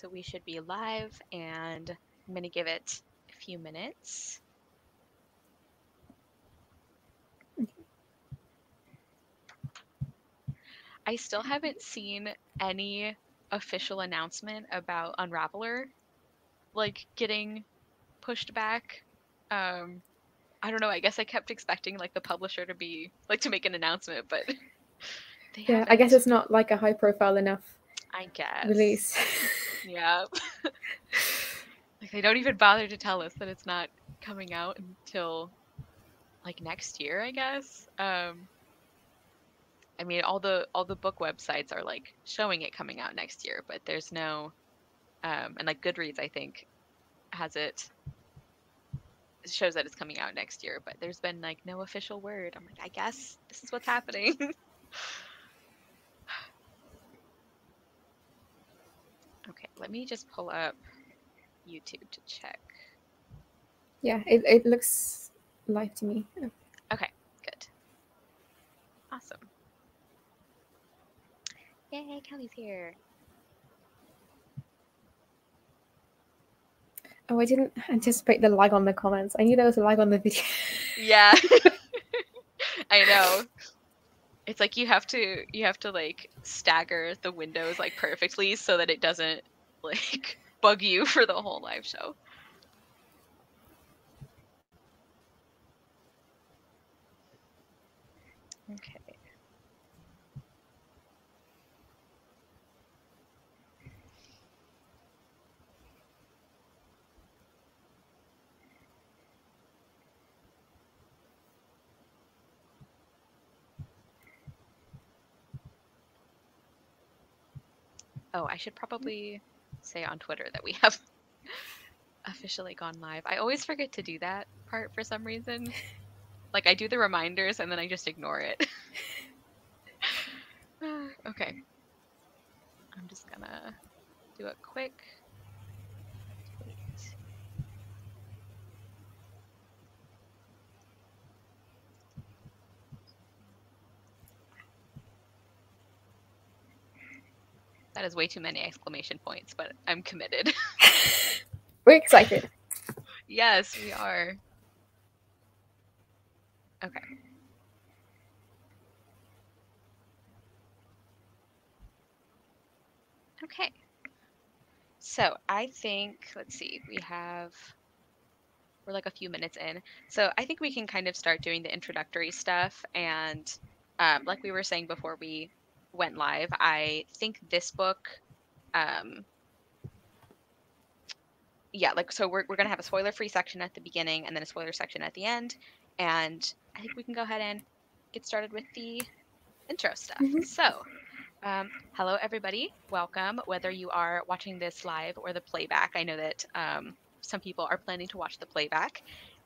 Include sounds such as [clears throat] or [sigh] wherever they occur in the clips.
So we should be live, and I'm going to give it a few minutes. I still haven't seen any official announcement about Unraveller like getting pushed back. Um I don't know, I guess I kept expecting like the publisher to be like to make an announcement, but yeah, I guess it's not like a high profile enough I guess release. [laughs] yeah. [laughs] like they don't even bother to tell us that it's not coming out until like next year, I guess. Um I mean, all the all the book websites are like showing it coming out next year, but there's no, um, and like Goodreads, I think, has it shows that it's coming out next year, but there's been like no official word. I'm like, I guess this is what's happening. [laughs] okay, let me just pull up YouTube to check. Yeah, it, it looks live to me. Okay, good. Awesome. Yay, Kelly's here. Oh, I didn't anticipate the lag on the comments. I knew there was a lag on the video. yeah. [laughs] [laughs] I know. It's like you have to you have to like stagger the windows like perfectly so that it doesn't [laughs] like bug you for the whole live show. Okay. Oh, I should probably say on Twitter that we have [laughs] officially gone live. I always forget to do that part for some reason. Like I do the reminders and then I just ignore it. [laughs] Ah, okay. I'm just gonna do it quick. That is way too many exclamation points, but I'm committed. [laughs] We're excited. yes, we are. Okay. Okay. So I think, let's see, we have, we're like a few minutes in. So I think we can kind of start doing the introductory stuff. And um, like we were saying before we went live. I think this book, um, yeah, like so we're we're gonna have a spoiler free section at the beginning and then a spoiler section at the end, and I think we can go ahead and get started with the intro stuff. Mm-hmm. So. Um, hello, everybody. Welcome. Whether you are watching this live or the playback, I know that um, some people are planning to watch the playback.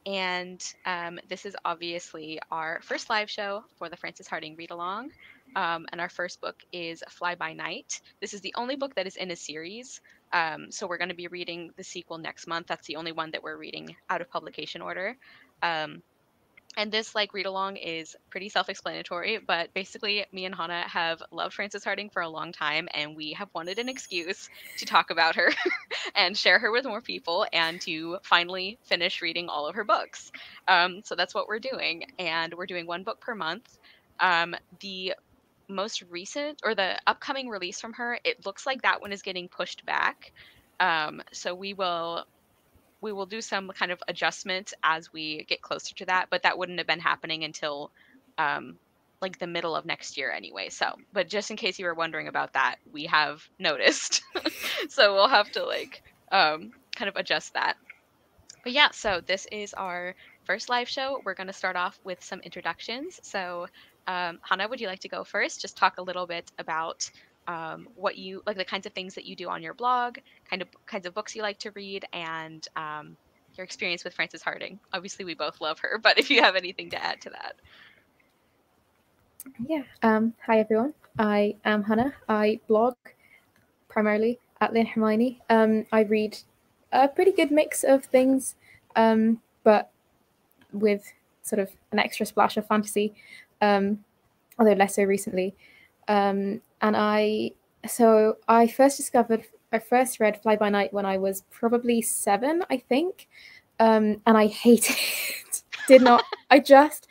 And um, this is obviously our first live show for the Frances Hardinge read along. Um, and our first book is Fly By Night. This is the only book that is in a series. Um, so we're going to be reading the sequel next month. That's the only one that we're reading out of publication order. Um, and this like read along is pretty self-explanatory but basically me and hannah have loved frances Hardinge for a long time and we have wanted an excuse to talk about her [laughs] and share her with more people and to finally finish reading all of her books um, so that's what we're doing and we're doing one book per month um, the most recent or the upcoming release from her, it looks like that one is getting pushed back. Um, so we will we will do some kind of adjustment as we get closer to that, but that wouldn't have been happening until um, like the middle of next year anyway. So, but just in case you were wondering about that, we have noticed. [laughs] so we'll have to like um, kind of adjust that. But yeah, so this is our first live show. We're going to start off with some introductions. So um, Hannah, would you like to go first? Just talk a little bit about um, what you like, the kinds of things that you do on your blog, kind of kinds of books you like to read, and um, your experience with Frances Hardinge. Obviously, we both love her, but if you have anything to add to that. Yeah. Um, hi, everyone. I am Hannah. I blog primarily at Linh Hermione. Um, I read a pretty good mix of things, um, but with sort of an extra splash of fantasy um, although less so recently. Um, and I, so I first discovered I first read Fly By Night when I was probably seven, I think, um, and I [laughs] hated it. Did not. I just.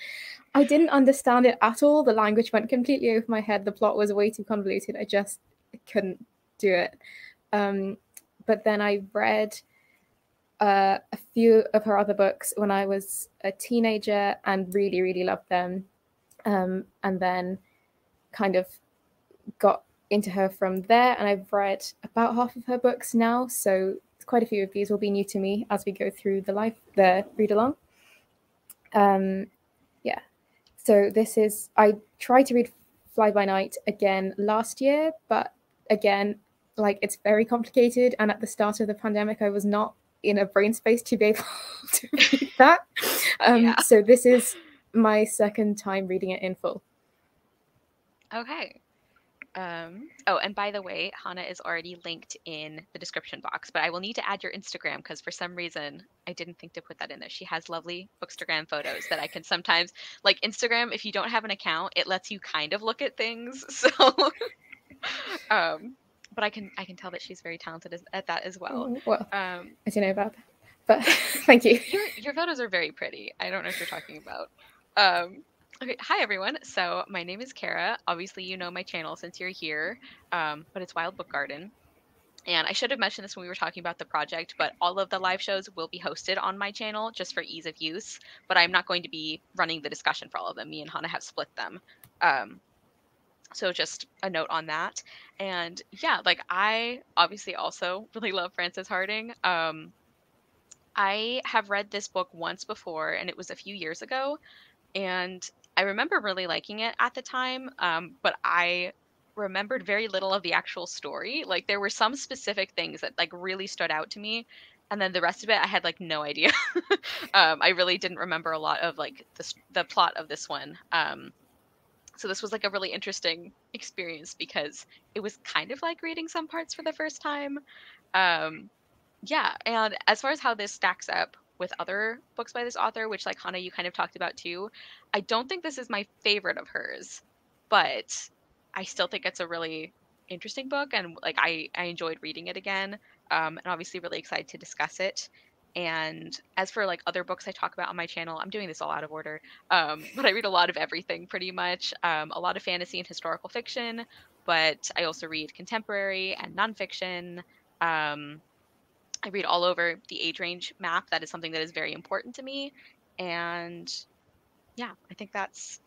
I didn't understand it at all. The language went completely over my head. The plot was way too convoluted. I just couldn't do it. Um, but then I read uh, a few of her other books when I was a teenager and really, really loved them. Um, and then kind of got into her from there. And I've read about half of her books now. So quite a few of these will be new to me as we go through the life, the read along. Um, yeah. So this is, I tried to read Fly By Night again last year, but again, like it's very complicated. And at the start of the pandemic, I was not in a brain space to be able [laughs] to read that. Um, yeah. So this is my second time reading it in full. Okay. Um, oh, and by the way, Hannah is already linked in the description box, but I will need to add your Instagram because for some reason I didn't think to put that in there. She has lovely Bookstagram photos that I can sometimes like Instagram. If you don't have an account, it lets you kind of look at things. [laughs] So, um, but I can I can tell that she's very talented at that as well. Mm, well, um, I don't know about that, but [laughs] thank you. Your your photos are very pretty. I don't know if you're talking about. Um, Okay, hi everyone. So my name is Kara. Obviously, you know my channel since you're here, um, but it's Wilde Book Garden. And I should have mentioned this when we were talking about the project, but all of the live shows will be hosted on my channel just for ease of use. But I'm not going to be running the discussion for all of them. Me and Hannah have split them. Um, so just a note on that. And yeah, like I obviously also [laughs] really love Frances Hardinge. Um, I have read this book once before, and it was a few years ago. And I remember really liking it at the time, um, but I remembered very little of the actual story. Like there were some specific things that like really stood out to me, and then the rest of it I had like no idea. [laughs] um, I really didn't remember a lot of like the the plot of this one. Um, so this was like a really interesting experience because it was kind of like reading some parts for the first time. Um, yeah, and as far as how this stacks up with other books by this author, which like Hannah, you kind of talked about too. I don't think this is my favorite of hers, but I still think it's a really interesting book and like I, I enjoyed reading it again. Um, and obviously really excited to discuss it. And as for like other books I talk about on my channel, I'm doing this all out of order. Um, [laughs] but I read a lot of everything pretty much. Um, a lot of fantasy and historical fiction, but I also read contemporary and nonfiction. Um, I read all over the age range map. That is something that is very important to me. And yeah, I think that's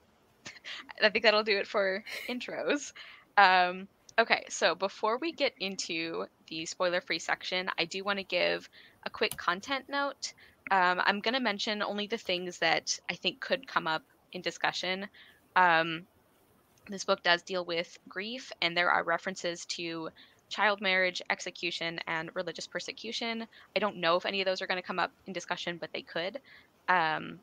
[laughs] I think that'll do it for intros. Um, okay, so before we get into the spoiler free section, I do want to give a quick content note. Um, I'm going to mention only the things that I think could come up in discussion. Um, this book does deal with grief, and there are references to child marriage, execution, and religious persecution. I don't know if any of those are going to come up in discussion, but they could. Um,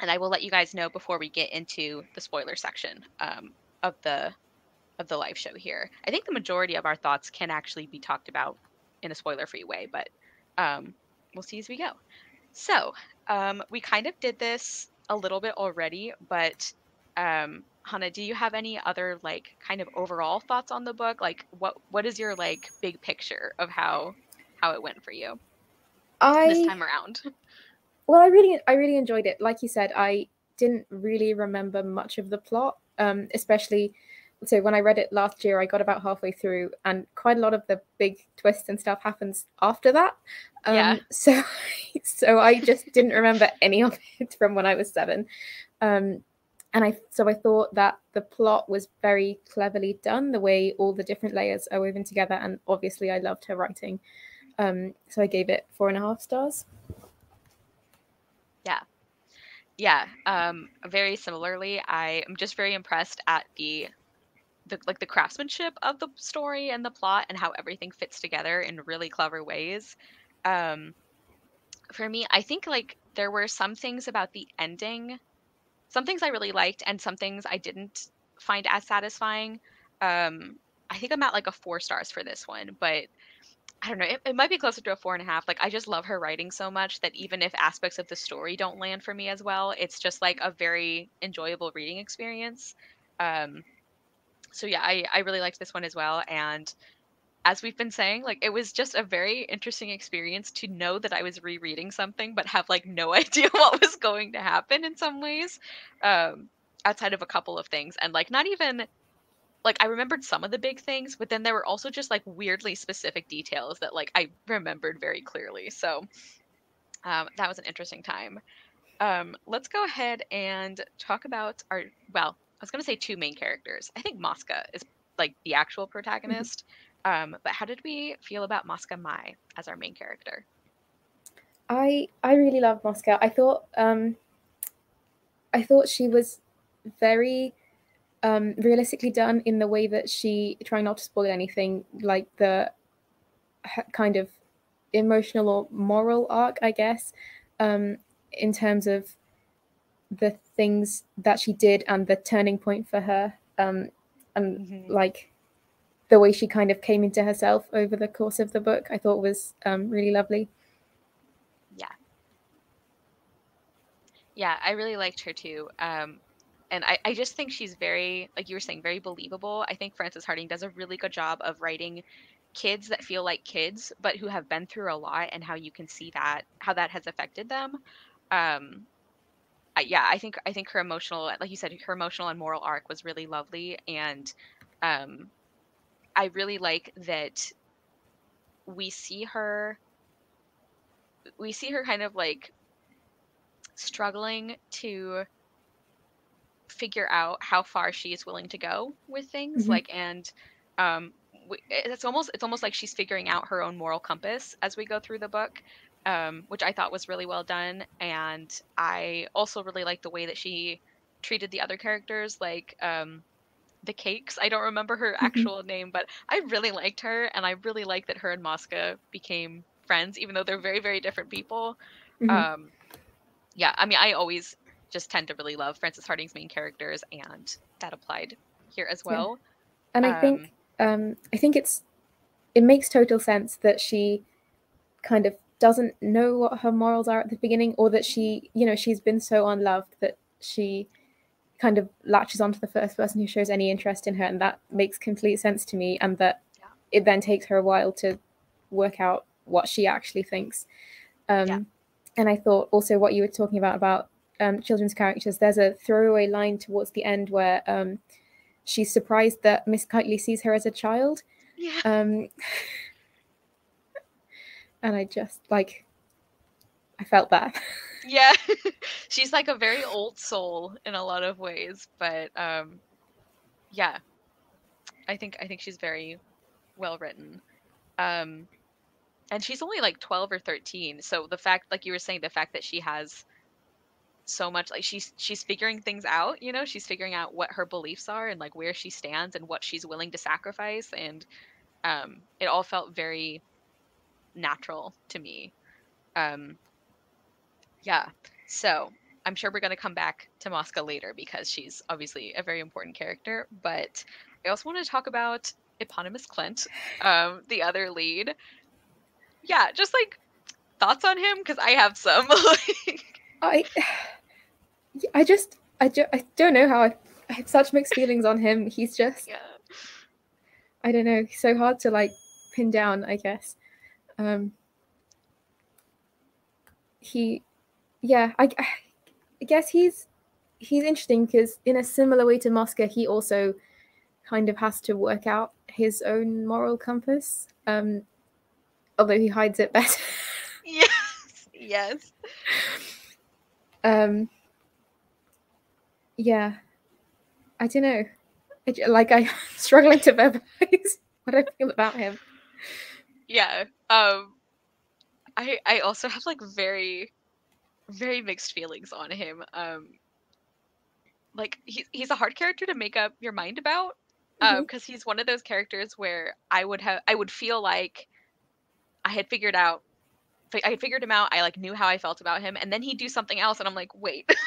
and I will let you guys know before we get into the spoiler section um, of the of the live show here. I think the majority of our thoughts can actually be talked about in a spoiler-free way, but um, we'll see as we go. So um, we kind of did this a little bit already, but um, Hannah, do you have any other like kind of overall thoughts on the book? Like what what is your like big picture of how how it went for you I, this time around? [laughs] Well, I really I really enjoyed it. Like you said, I didn't really remember much of the plot, um, especially so when I read it last year, I got about halfway through, and quite a lot of the big twists and stuff happens after that. Um, yeah. [laughs] So, so I just didn't remember any of it from when I was seven. Um, and I so I thought that the plot was very cleverly done, the way all the different layers are woven together, and obviously I loved her writing, um, so I gave it four and a half stars. Yeah, yeah. Um, very similarly, I am just very impressed at the, the like the craftsmanship of the story and the plot and how everything fits together in really clever ways. Um, for me, I think like there were some things about the ending some things I really liked and some things I didn't find as satisfying. Um, I think I'm at like a four stars for this one, but I don't know. It, it, might be closer to a four and a half. Like I just love her writing so much that even if aspects of the story don't land for me as well, it's just like a very enjoyable reading experience. Um, so yeah, I, I really liked this one as well. And as we've been saying, like it was just a very interesting experience to know that I was rereading something but have like no [laughs] idea what was going to happen in some ways. Um outside of a couple of things and like not even like I remembered some of the big things, but then there were also just like weirdly specific details that like I remembered very clearly. So um, that was an interesting time. Um, let's go ahead and talk about our well, I was gonna say two main characters. I think Mosca is like the actual Mm-hmm. Um, but how did we feel about Mosca Mye as our main character? I I really love Mosca. I thought um I thought she was very um realistically done in the way that she trying not to spoil anything like the kind of emotional or moral arc I guess um in terms of the things that she did and the turning point for her um and like the way she kind of came into herself over the course of the book I thought was um really lovely. Yeah, Yeah, I really liked her too. Um, and I, I just think she's very, like you were saying, very believable. I think Frances Hardinge does a really good job of writing kids that feel like kids, but who have been through a lot and how you can see that, how that has affected them. Um, I, yeah, I think I think her emotional, like you said, her emotional and moral arc was really lovely, and um, I really like that we see her. We see her kind of like struggling to figure out how far she is willing to go with things Mhm. like and um it's almost it's almost like she's figuring out her own moral compass as we go through the book um which i thought was really well done and i also really like the way that she treated the other characters like um the cakes i don't remember her Mhm. actual name but i really liked her and i really like that her and mosca became friends even though they're very very different people Mhm. um yeah i mean i always just tend to really love frances hardinge's main characters and that applied here as Yeah. well and I think um, I think it's it makes total sense that she kind of doesn't know what her morals are at the beginning, or that she, you know, she's been so unloved that she kind of latches onto the first person who shows any interest in her, and that makes complete sense to me. And that Yeah. it then takes her a while to work out what she actually thinks. Um, Yeah. And I thought also what you were talking about about um, children's characters. There's a throwaway line towards the end where um, she's surprised that Miss Kitely sees her as a child. yeah Um, [laughs] and I just like, I felt that. [laughs] yeah. [laughs] She's like a very old soul in a lot of ways but um yeah. I think i think she's very well written. Um and she's only like 12 or 13 so the fact like you were saying the fact that she has so much like she's she's figuring things out you know? She's figuring out what her beliefs are and like where she stands and what she's willing to sacrifice and um it all felt very natural to me. Um yeah so i'm sure we're going to come back to mosca later because she's obviously a very important character but i also want to talk about eponymous clint um the other lead yeah just like thoughts on him because i have some [laughs] like I, [sighs] I just, I, ju- I don't know how I, I have such mixed feelings on him. He's just, yeah I don't know, so hard to like pin down. I guess. Um, he, yeah, I, I guess he's he's interesting because in a similar way to Mosca, he also kind of has to work out his own moral compass. Um, although he hides it better. [laughs] yes yes um, yeah, I don't know. I, like I'm [laughs] struggling to verbalize [laughs] what I feel about him. yeah um i i also have like very very mixed feelings on him um like he, he's a hard character to make up your mind about um Mhm. because he's one of those characters where i would have i would feel like i had figured out i had figured him out i like knew how i felt about him and then he'd do something else and i'm like wait [laughs]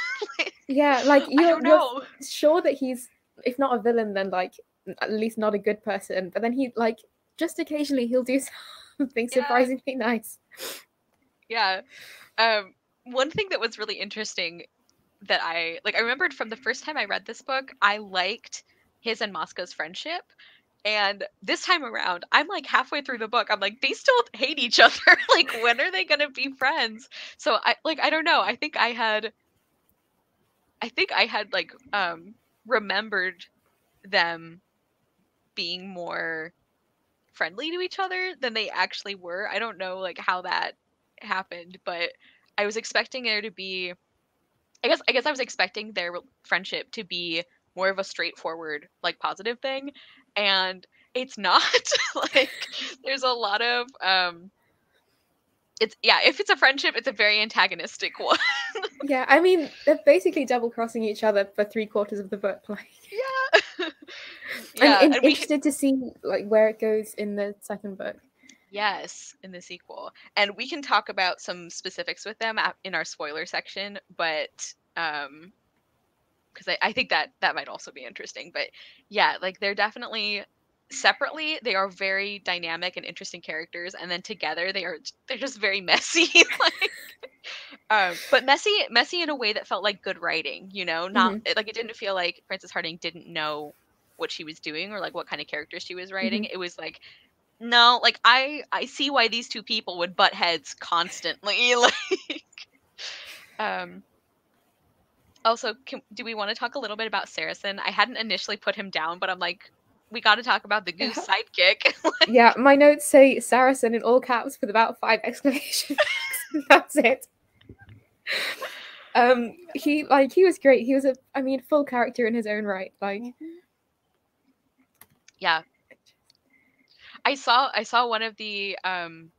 Yeah, like you're, sure that he's, if not a villain, then like at least not a good person. But then he like just occasionally he'll do [laughs] something Yeah. surprisingly nice. Yeah. Um, one thing that was really interesting that I like, I remembered from the first time I read this book, I liked his and Mosca's friendship. And this time around, I'm like halfway through the book. I'm like, they still [laughs] hate each other. [laughs] like, when are they gonna be friends? So I like I don't know. I think I had I think I had like um remembered them being more friendly to each other than they actually were. I don't know like how that happened, but I was expecting there to be I guess I guess I was expecting their friendship to be more of a straightforward like positive thing and it's [laughs] not. Like there's a lot of um it's yeah if it's a friendship it's a very antagonistic [laughs] one. Yeah i mean they're basically double crossing each other for three quarters of the book [laughs] like. Yeah. Yeah i'm, I'm interested to see like where it goes in the second book yes in the sequel and we can talk about some specifics with them in our spoiler section but um because I, I think that that might also be interesting but yeah like they're definitely separately they are very dynamic and interesting characters and then together they are they're just very [laughs] messy like um, but messy messy in a way that felt like good writing you know not mm-hmm. like it didn't feel like frances hardinge didn't know what she was doing or like what kind of character she was writing mm-hmm. it was like no like i i see why these two people would butt heads constantly [laughs] like um also can, do we want to talk a little bit about saracen i hadn't initially put him down but i'm like we got to talk about the goose [laughs] sidekick. [laughs] like, yeah, my notes say Saracen in all caps with about five exclamation marks. That's it. Um, he like he was great. He was a, I mean, full character in his own right. Like, yeah. I saw I saw one of the um,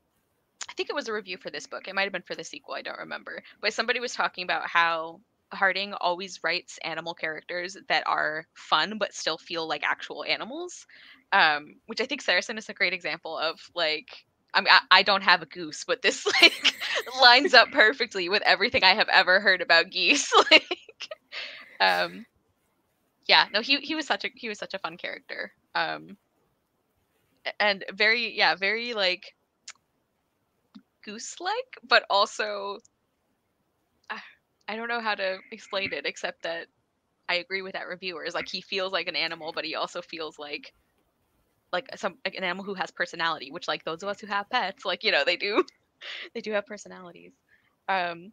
I think it was a review for this book. It might have been for the sequel. I don't remember. But somebody was talking about how Hardinge always writes animal characters that are fun but still feel like actual animals, um, which I think Saracen is a great example of. Like, I mean, I, I don't have a goose, but this [laughs] like lines up perfectly with everything I have ever heard about geese. [laughs] like, um, yeah, no, he he was such a he was such a fun character, um, and very yeah, very like goose like, but also I don't know how to explain it except that I agree with that reviewer. Is like he feels like an animal, but he also feels like like some like an animal who has personality, which like those of us who have pets, like you know, they do [laughs] they do have personalities. Um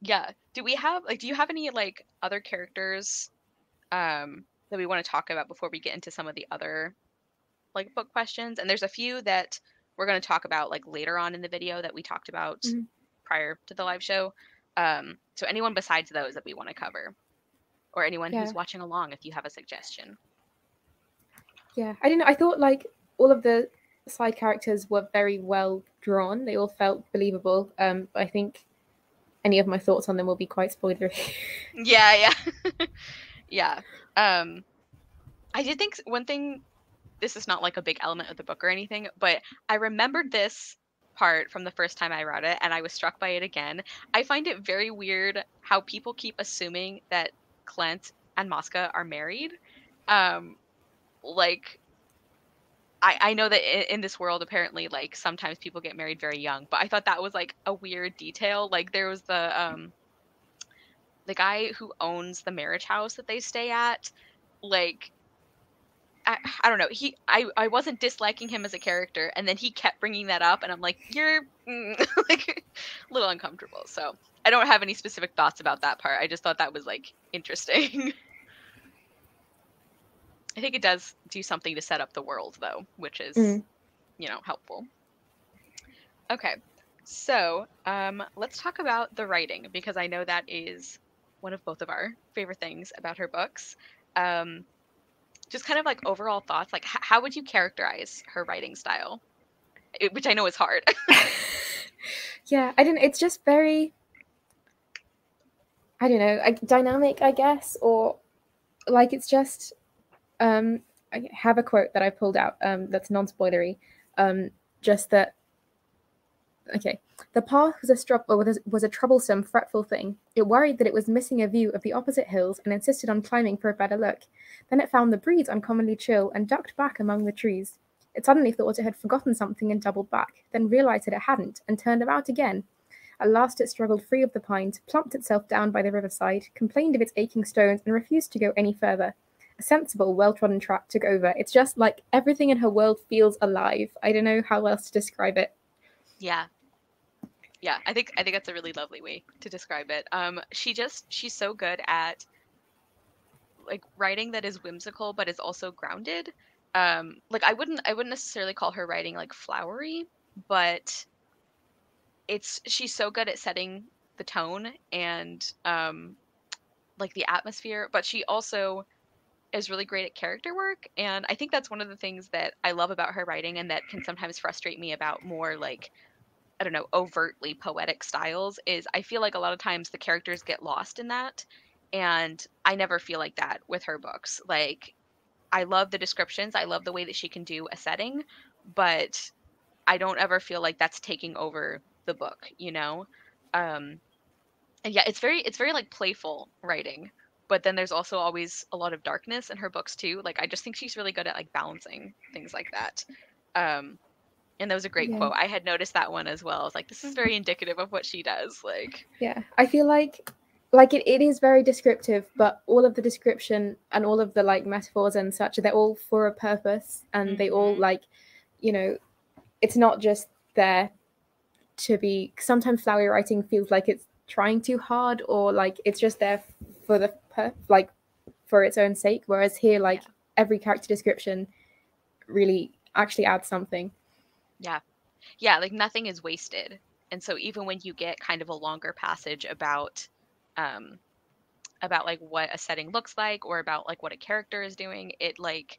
yeah. Do we have like do you have any like other characters um that we want to talk about before we get into some of the other like book questions? And there's a few that we're going to talk about like later on in the video that we talked about mm-hmm. prior to the live show. Um, so anyone besides those that we want to cover, or anyone yeah. who's watching along, if you have a suggestion. Yeah, I didn't. I thought like all of the side characters were very well drawn. They all felt believable. Um, I think any of my thoughts on them will be quite spoilery. [laughs] yeah, yeah, [laughs] yeah. Um, I did think one thing. This is not like a big element of the book or anything, but I remembered this part from the first time I read it, and I was struck by it again. I find it very weird how people keep assuming that Clint and Mosca are married. Um, like, I, I know that in, this world, apparently, like sometimes people get married very young, but I thought that was like a weird detail. Like, there was the um, the guy who owns the marriage house that they stay at. Like, I, I don't know. He I I wasn't disliking him as a character, and then he kept bringing that up, and I'm like, you're mm, [laughs] like a little uncomfortable. So I don't have any specific thoughts about that part. I just thought that was like interesting. [laughs] I think it does do something to set up the world, though, which is mm. you know helpful. Okay, so um, let's talk about the writing because I know that is one of both of our favorite things about her books. Um, just kind of like overall thoughts like h- how would you characterize her writing style? It, which i know is hard. [laughs] Yeah i didn't it's just very i don't know like, dynamic i guess or like it's just um i have a quote that i pulled out um that's non-spoilery um just that okay the path was a, stru- was, a, was a troublesome, fretful thing. It worried that it was missing a view of the opposite hills and insisted on climbing for a better look. Then it found the breeze uncommonly chill and ducked back among the trees. It suddenly thought it had forgotten something and doubled back, then realized that it hadn't and turned about again. At last it struggled free of the pines, plumped itself down by the riverside, complained of its aching stones, and refused to go any further. A sensible, well trodden track took over. It's just like everything in her world feels alive. I don't know how else to describe it. Yeah. Yeah, I think I think that's a really lovely way to describe it. Um, she just she's so good at like writing that is whimsical but is also grounded. Um, like I wouldn't I wouldn't necessarily call her writing like flowery, but it's she's so good at setting the tone and um, like the atmosphere, but she also is really great at character work and i think that's one of the things that i love about her writing and that can sometimes frustrate me about more like i don't know overtly poetic styles is i feel like a lot of times the characters get lost in that and i never feel like that with her books. Like i love the descriptions i love the way that she can do a setting but i don't ever feel like that's taking over the book you know? Um and yeah it's very it's very like playful writing but then there's also always a lot of darkness in her books too like i just think she's really good at like balancing things like that. Um and that was a great Yeah. quote i had noticed that one as well i was like this is very indicative of what she does like Yeah, I feel like like it, it is very descriptive, but all of the description and all of the like metaphors and such, they're all for a purpose, and they all Mhm. like, you know, it's not just there to be. Sometimes flowery writing feels like it's trying too hard, or like it's just there for the per like for its own sake. Whereas here, like every character description really actually adds something. Yeah. Yeah, like nothing is wasted. And so even when you get kind of a longer passage about um about like what a setting looks like or about like what a character is doing it like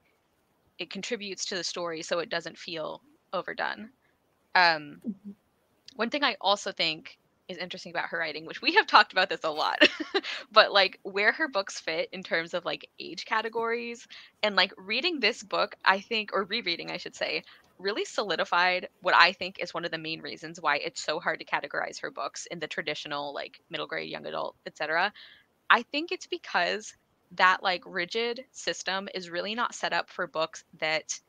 it contributes to the story so it doesn't feel overdone. Um Mhm. one thing i also think is interesting about her writing which we have talked about this a lot [laughs] but like where her books fit in terms of like age categories and like reading this book i think or rereading i should say really solidified what I think is one of the main reasons why it's so hard to categorize her books in the traditional like middle grade, young adult, etc. I think it's because that like rigid system is really not set up for books that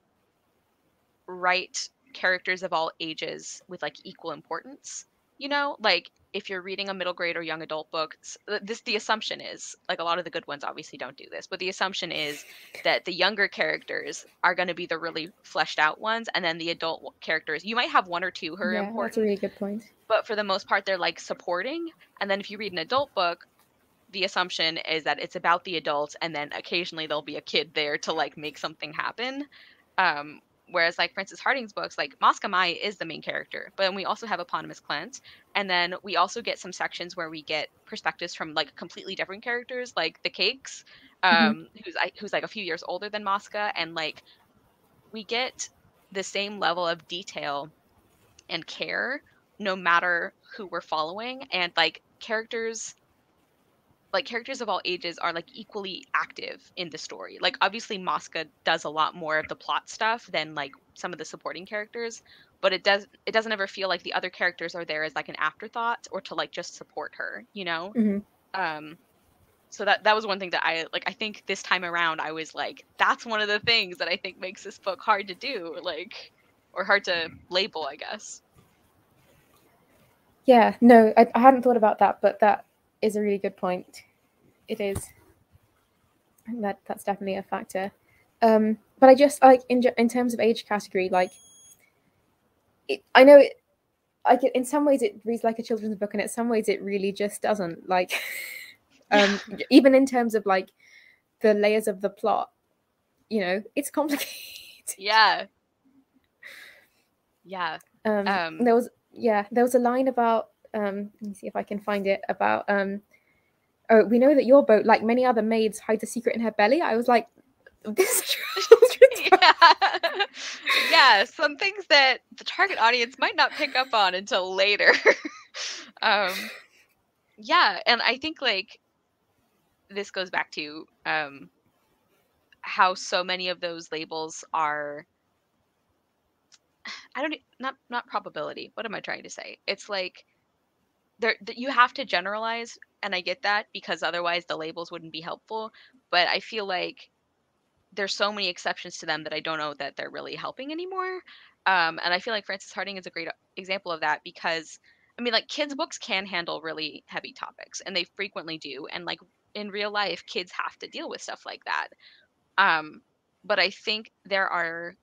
write characters of all ages with like equal importance. You know, like if you're reading a middle grade or young adult book, this the assumption is like a lot of the good ones obviously don't do this, but the assumption is that the younger characters are going to be the really fleshed out ones, and then the adult characters you might have one or two who are yeah, important that's a really good point. but for the most part they're like supporting and then if you read an adult book the assumption is that it's about the adults and then occasionally there'll be a kid there to like make something happen um whereas like frances hardinge's books like mosca mye is the main character but then we also have eponymous clint and then we also get some sections where we get perspectives from like completely different characters like the cakes um who's I- who's like a few years older than mosca and like we get the same level of detail and care no matter who we're following and like characters like characters of all ages are like equally active in the story. Like obviously mosca does a lot more of the plot stuff than like some of the supporting characters but it does it doesn't ever feel like the other characters are there as like an afterthought or to like just support her you know? Hmm um so that that was one thing that i like i think this time around i was like that's one of the things that i think makes this book hard to do like or hard to label i guess. Yeah, no, I, I hadn't thought about that, but that is a really good point. It is. That that's definitely a factor. Um, but I just like in in terms of age category, like it, I know it. Like in some ways, it reads like a children's book, and in some ways, it really just doesn't. Like, [laughs] um, even in terms of like the layers of the plot, you know, it's complicated. yeah yeah Um, Um, there was yeah, there was a line about um let me see if I can find it about um oh we know that your boat, like many other maids, hides a secret in her belly. I was like, [laughs] this is children's [laughs] book. yeah. [laughs] yeah, some things that the target audience might not pick up on until later. um, yeah, and I think like this goes back to um, how so many of those labels are. [sighs] I don't not not probability. What am I trying to say? It's like there you have to generalize, and I get that because otherwise the labels wouldn't be helpful. But I feel like there's so many exceptions to them that I don't know that they're really helping anymore. Um, and I feel like Frances Hardinge is a great example of that because I mean, like kids' books can handle really heavy topics, and they frequently do. And like in real life, kids have to deal with stuff like that. Um, but I think there are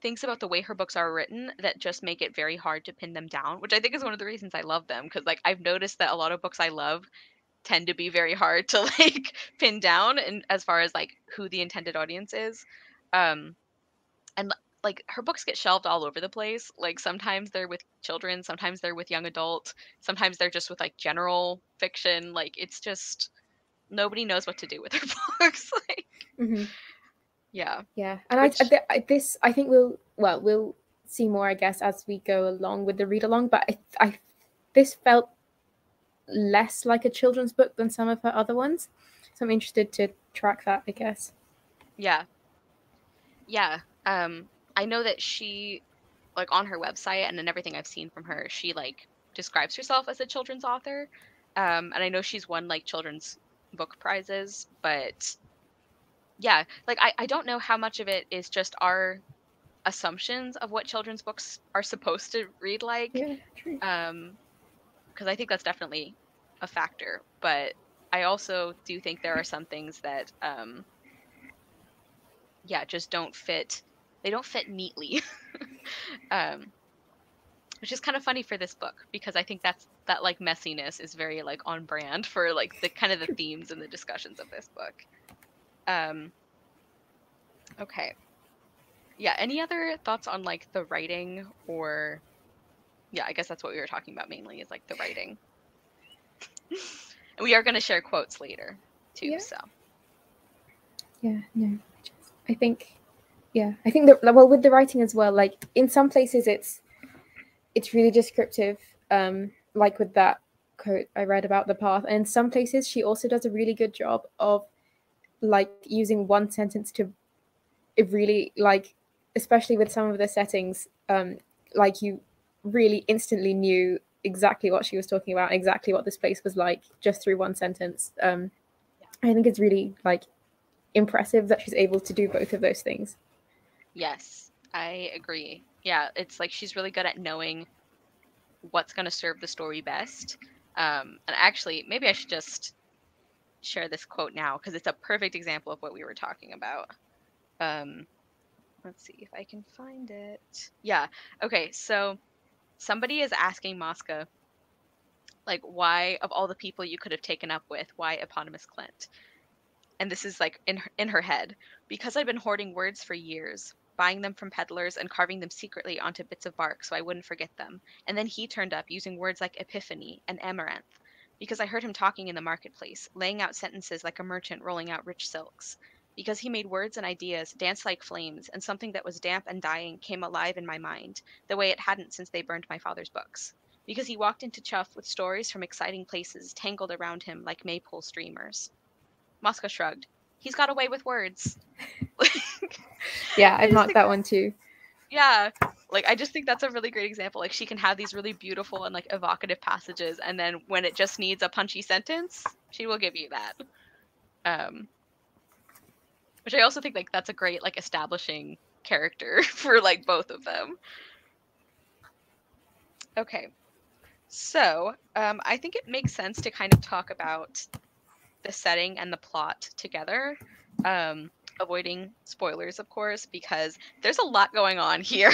things about the way her books are written that just make it very hard to pin them down, which I think is one of the reasons I love them. Because like I've noticed that a lot of books I love tend to be very hard to [laughs] like pin down and as far as like who the intended audience is. Um, and like her books get shelved all over the place. Like sometimes they're with children, sometimes they're with young adult, sometimes they're just with like general fiction. Like it's just nobody knows what to do with her [laughs] books. like, hmm yeah, Yeah, and Which- I, I, th- I this I think we'll well we'll see more I guess as we go along with the read along. But I, I this felt less like a children's book than some of her other ones, so I'm interested to track that. I guess. yeah, yeah. Um, I know that she, like on her website and in everything I've seen from her, she like describes herself as a children's author. Um, and I know she's won like children's book prizes, but yeah, like I, I don't know how much of it is just our assumptions of what children's books are supposed to read like. Yeah, um because i think that's definitely a factor but i also do think there are some things that um yeah just don't fit they don't fit neatly [laughs] um which is kind of funny for this book because i think that's that like messiness is very like on brand for like the kind of the themes and the discussions of this book um okay yeah any other thoughts on like the writing or yeah, I guess that's what we were talking about mainly is like the writing. and we are going to share quotes later too. Yeah. So Yeah, no. I think, yeah, I think that well with the writing as well. Like in some places, it's it's really descriptive. Um, like with that quote I read about the path, and in some places, she also does a really good job of like using one sentence to it really like, especially with some of the settings, um, like you really instantly knew exactly what she was talking about, exactly what this place was like, just through one sentence. Um, I think it's really like impressive that she's able to do both of those things. yes, I agree. Yeah, it's like she's really good at knowing what's going to serve the story best. Um, and actually, maybe I should just share this quote now because it's a perfect example of what we were talking about. Um, let's see if I can find it. Yeah. Okay. So somebody is asking Mosca, like, why of all the people you could have taken up with, why eponymous Clint? And this is like in her, in her head because I'd been hoarding words for years, buying them from peddlers and carving them secretly onto bits of bark so I wouldn't forget them. And then he turned up using words like epiphany and amaranth because I heard him talking in the marketplace, laying out sentences like a merchant rolling out rich silks. Because he made words and ideas dance like flames, and something that was damp and dying came alive in my mind, the way it hadn't since they burned my father's books. Because he walked into Chough with stories from exciting places tangled around him like maypole streamers. Mosca shrugged. He's got away with words. [laughs] Yeah, I've marked that one too. yeah like i just think that's a really great example like she can have these really beautiful and like evocative passages and then when it just needs a punchy sentence she will give you that. Um which i also think like that's a great like establishing character [laughs] for like both of them. Okay. So um i think it makes sense to kind of talk about the setting and the plot together. Um avoiding spoilers of course because there's a lot going on [laughs] here.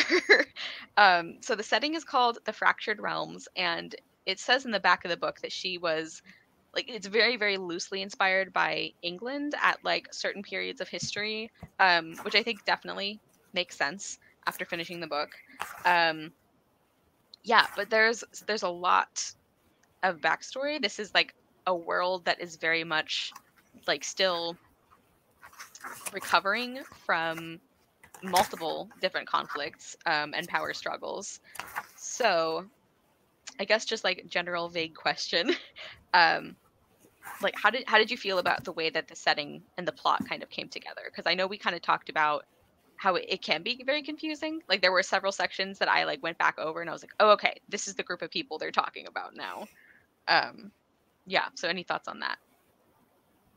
um, so the setting is called The Fractured Realms, and it says in the back of the book that she was like it's very very loosely inspired by England at like certain periods of history, um, which I think definitely makes sense after finishing the book. Um, yeah, but there's there's a lot of backstory. This is like a world that is very much like still recovering from multiple different conflicts um, and power struggles. So, I guess just like general vague question, [laughs] um, like how did how did you feel about the way that the setting and the plot kind of came together? Because I know we kind of talked about how it, can be very confusing. Like there were several sections that I like went back over and I was like, oh okay, this is the group of people they're talking about now. Um, yeah. So any thoughts on that?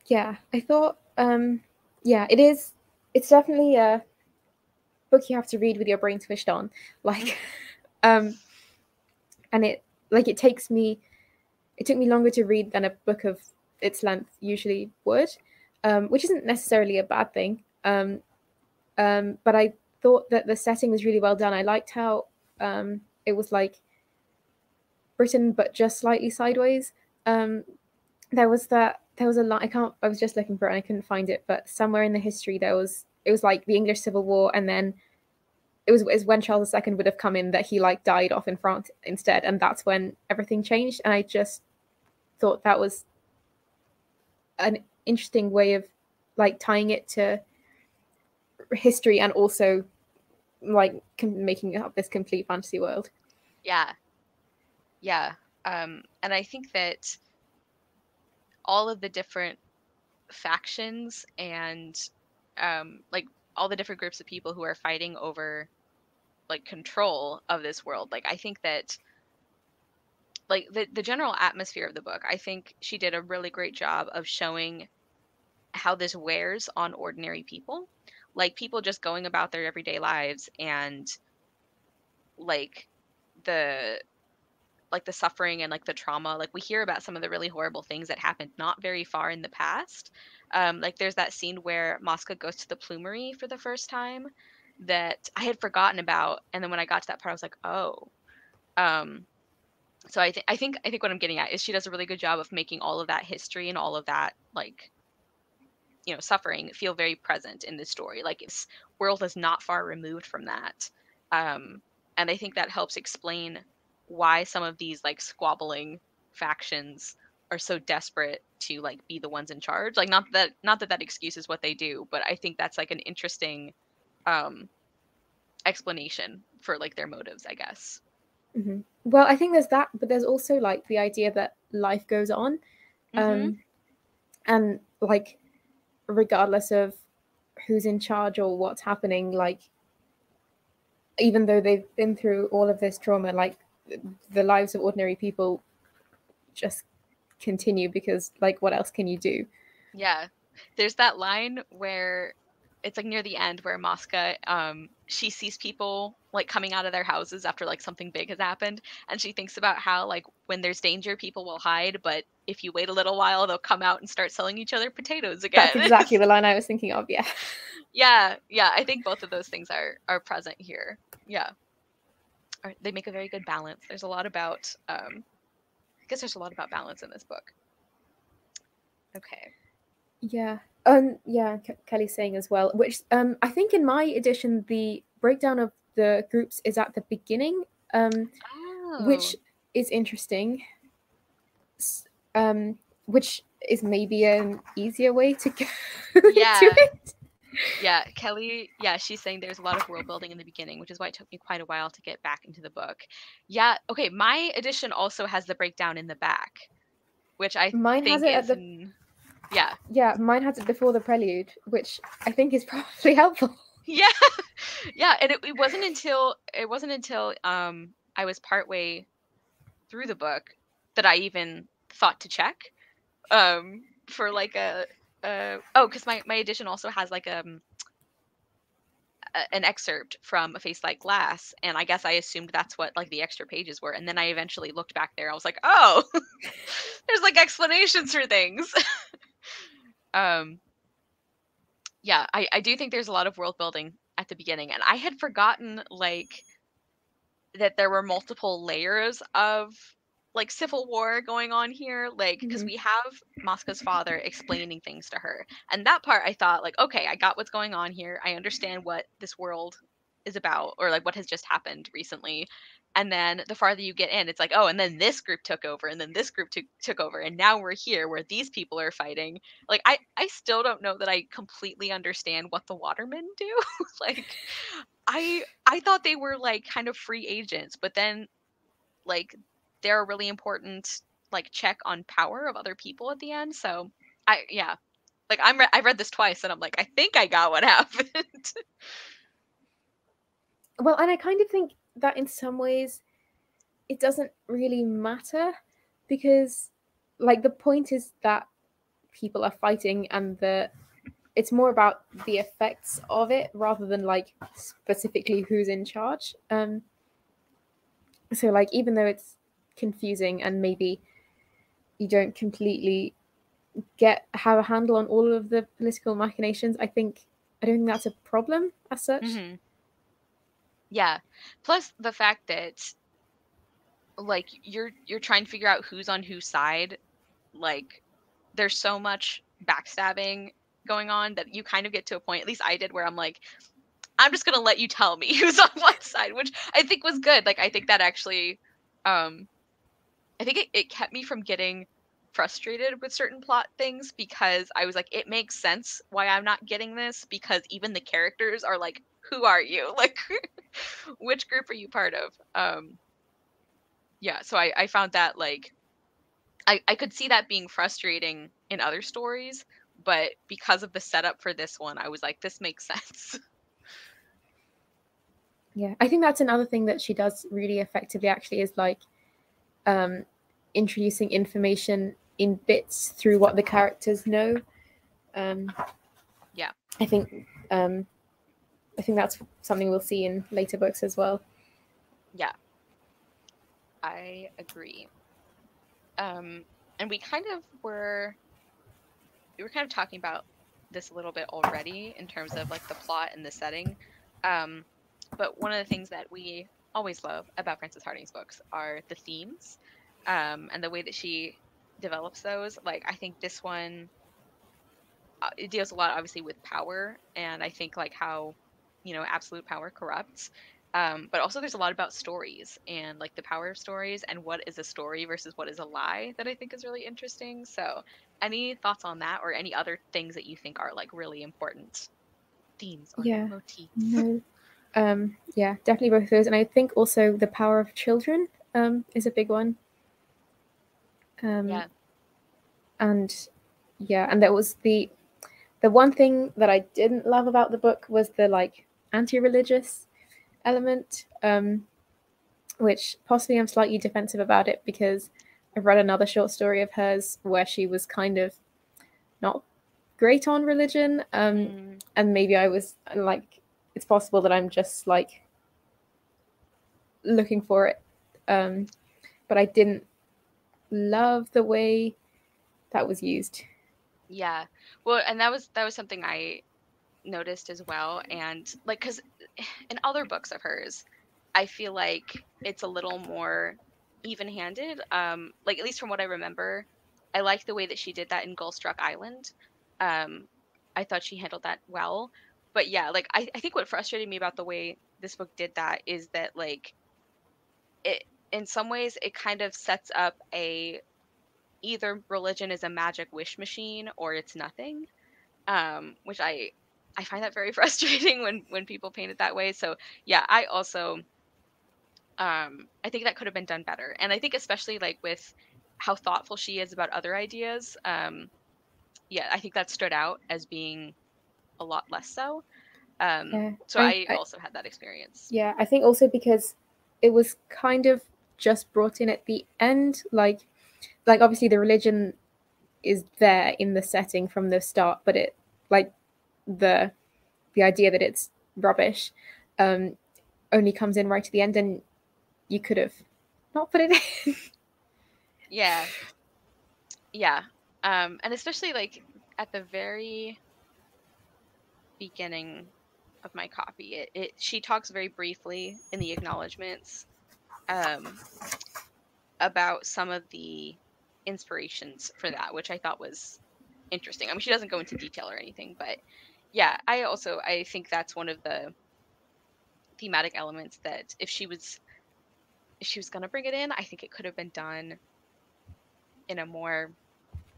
Yeah, I thought, um, yeah, it is. It's definitely a book you have to read with your brain switched on, like, [laughs] um, and it like it takes me. It took me longer to read than a book of its length usually would, um, which isn't necessarily a bad thing. Um, um, but I thought that the setting was really well done. I liked how um, it was like Britain, but just slightly sideways. Um, there was that there was a lot. I can't I was just looking for it and I couldn't find it, but somewhere in the history there was it was like the English Civil War and then it was, when Charles II would have come in that he like died off in France instead, and that's when everything changed. And I just thought that was an interesting way of like tying it to history and also like making up this complete fantasy world. Yeah, yeah, um, and I think that all of the different factions and um, like all the different groups of people who are fighting over like control of this world. Like i think that like the, the general atmosphere of the book i think she did a really great job of showing how this wears on ordinary people. Like people just going about their everyday lives and like the like the suffering and like the trauma like we hear about some of the really horrible things that happened not very far in the past um like there's that scene where Mosca goes to the plumery for the first time that I had forgotten about, and then when I got to that part, I was like, oh. Um, so I think I think I think what I'm getting at is she does a really good job of making all of that history and all of that like you know suffering feel very present in this story. Like this world is not far removed from that, um, and I think that helps explain why some of these like squabbling factions are so desperate to like be the ones in charge. Like not that not that that excuses what they do, but I think that's like an interesting um explanation for like their motives i guess mm-hmm. well i think there's that but there's also like the idea that life goes on mm-hmm. um and like regardless of who's in charge or what's happening like even though they've been through all of this trauma like the lives of ordinary people just continue because like what else can you do yeah there's that line where it's like near the end where Mosca um she sees people like coming out of their houses after like something big has happened and she thinks about how like when there's danger people will hide but if you wait a little while they'll come out and start selling each other potatoes again. That's exactly the line I was thinking of, yeah. [laughs] yeah, yeah, I think both of those things are are present here. Yeah. Or they make a very good balance. There's a lot about um I guess there's a lot about balance in this book. Okay. Yeah. Um, yeah, Ke- Kelly's saying as well, which um, I think in my edition, the breakdown of the groups is at the beginning, um, oh. which is interesting. Um, which is maybe an easier way to [laughs] go yeah. it. Yeah, Kelly, yeah, she's saying there's a lot of world building in the beginning, which is why it took me quite a while to get back into the book. Yeah, okay, my edition also has the breakdown in the back, which I Mine think has it at the in... Yeah. Yeah, mine had it before the prelude, which I think is [laughs] probably helpful. Yeah. [laughs] yeah, and it, it wasn't until it wasn't until um I was partway through the book that I even thought to check um for like a uh oh cuz my my edition also has like um an excerpt from a face like glass and i guess i assumed that's what like the extra pages were and then i eventually looked back there i was like oh [laughs] there's like explanations for things. [laughs] Um yeah I, I do think there's a lot of world building at the beginning and i had forgotten like that there were multiple layers of like civil war going on here like because mm-hmm. we have mosca's father explaining things to her. And that part i thought like okay i got what's going on here. I understand what this world is about or like what has just happened recently. And then the farther you get in it's like oh and then this group took over and then this group took took over and now we're here where these people are fighting. Like i i still don't know that i completely understand what the watermen do. [laughs] Like i i thought they were like kind of free agents but then like they're a really important like check on power of other people at the end so i yeah. Like i'm re- i read this twice and i'm like i think i got what [laughs] happened. Well and i kind of think that in some ways it doesn't really matter because like the point is that people are fighting and the it's more about the effects of it rather than like specifically who's in charge um so like even though it's confusing and maybe you don't completely get have a handle on all of the political machinations i think I don't think that's a problem as such. Mm-hmm. Yeah. Plus the fact that like you're you're trying to figure out who's on whose side, like there's so much backstabbing going on that you kind of get to a point, at least I did, where I'm like, I'm just gonna let you tell me [laughs] who's on what side, which I think was good. Like I think that actually um I think it, it kept me from getting frustrated with certain plot things because I was like, it makes sense why I'm not getting this because even the characters are like, who are you? [laughs] Like which group are you part of? Um yeah, so I, I found that like I, I could see that being frustrating in other stories, but because of the setup for this one, I was like, this makes [laughs] sense. Yeah, I think that's another thing that she does really effectively actually is like um introducing information in bits through what the characters know. Um yeah. I think um I think that's something we'll see in later books as well. Yeah. I agree. Um, and we kind of were we were kind of talking about this a little bit already in terms of like the plot and the setting. Um, but one of the things that we always love about Frances Hardinge's books are the themes um, and the way that she develops those. Like I think this one uh, it deals a lot obviously with power and I think like how you know absolute power corrupts um, but also there's a lot about stories and like the power of stories and what is a story versus what is a lie that I think is really interesting. So, any thoughts on that or any other things that you think are like really important themes or Yeah. motifs? No. Um, yeah, definitely both of those. And I think also the power of children um, is a big one. Um, Yeah. And yeah, and that was the the one thing that I didn't love about the book was the like anti-religious element, um, which possibly I'm slightly defensive about it because I've read another short story of hers where she was kind of not great on religion. Um, Mm, and maybe I was like, it's possible that I'm just like looking for it. Um, but I didn't love the way that was used. yeah. Well, and that was that was something I noticed as well and like cuz in other books of hers, I feel like it's a little more even-handed. Um like at least from what I remember, I like the way that she did that in Gullstruck Island. Um I thought she handled that well. But yeah, like I, I think what frustrated me about the way this book did that is that like it in some ways it kind of sets up a either religion is a magic wish machine or it's nothing um which i i find that very [laughs] frustrating when when people paint it that way. So yeah i also um i think that could have been done better. And i think especially like with how thoughtful she is about other ideas um yeah i think that stood out as being a lot less so um Yeah, so I- I, I- also had that experience Yeah, I think also because it was kind of just brought in at the end, like, like obviously the religion is there in the setting from the start, but it like the the idea that it's rubbish um only comes in right at the end, and you could have not put it in. [laughs] Yeah. Yeah. Um, and especially like at the very beginning of my copy, it, it she talks very briefly in the acknowledgments um, about some of the inspirations for that, which I thought was interesting. I mean, she doesn't go into detail or anything, but yeah, I also I think that's one of the thematic elements that if she was if she was gonna bring it in, I think it could have been done in a more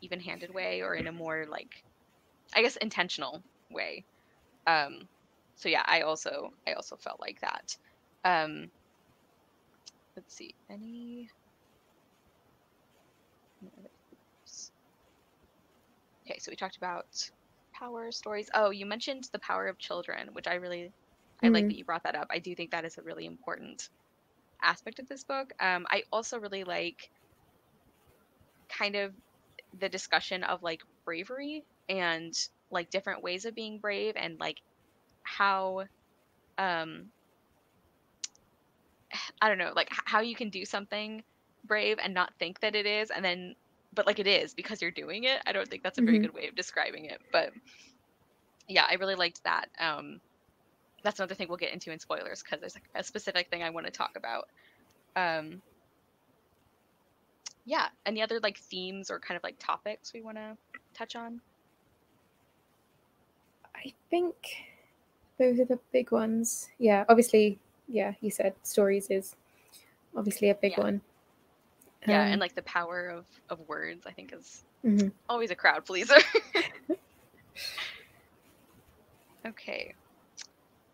even-handed way or in a more like I guess intentional way. Um so yeah, I also I also felt like that. Um let's see, any any other themes? Okay, so we talked about power stories. Oh, you mentioned the power of children, which I really I like Mhm. that you brought that up. I do think that is a really important aspect of this book. Um, I also really like kind of the discussion of like bravery and like different ways of being brave and like how um [sighs] I don't know, like how you can do something brave and not think that it is and then but like it is because you're doing it. I don't think that's a very Mhm. good way of describing it, but yeah, I really liked that. Um, that's another thing we'll get into in spoilers because there's like a specific thing I want to talk about. Um, yeah, any other like themes or kind of like topics we want to touch on? I think those are the big ones. Yeah, obviously, yeah, you said stories is obviously a big Yeah. one. Yeah, Um, and like the power of of words, I think is mhm. always a crowd pleaser. [laughs] okay.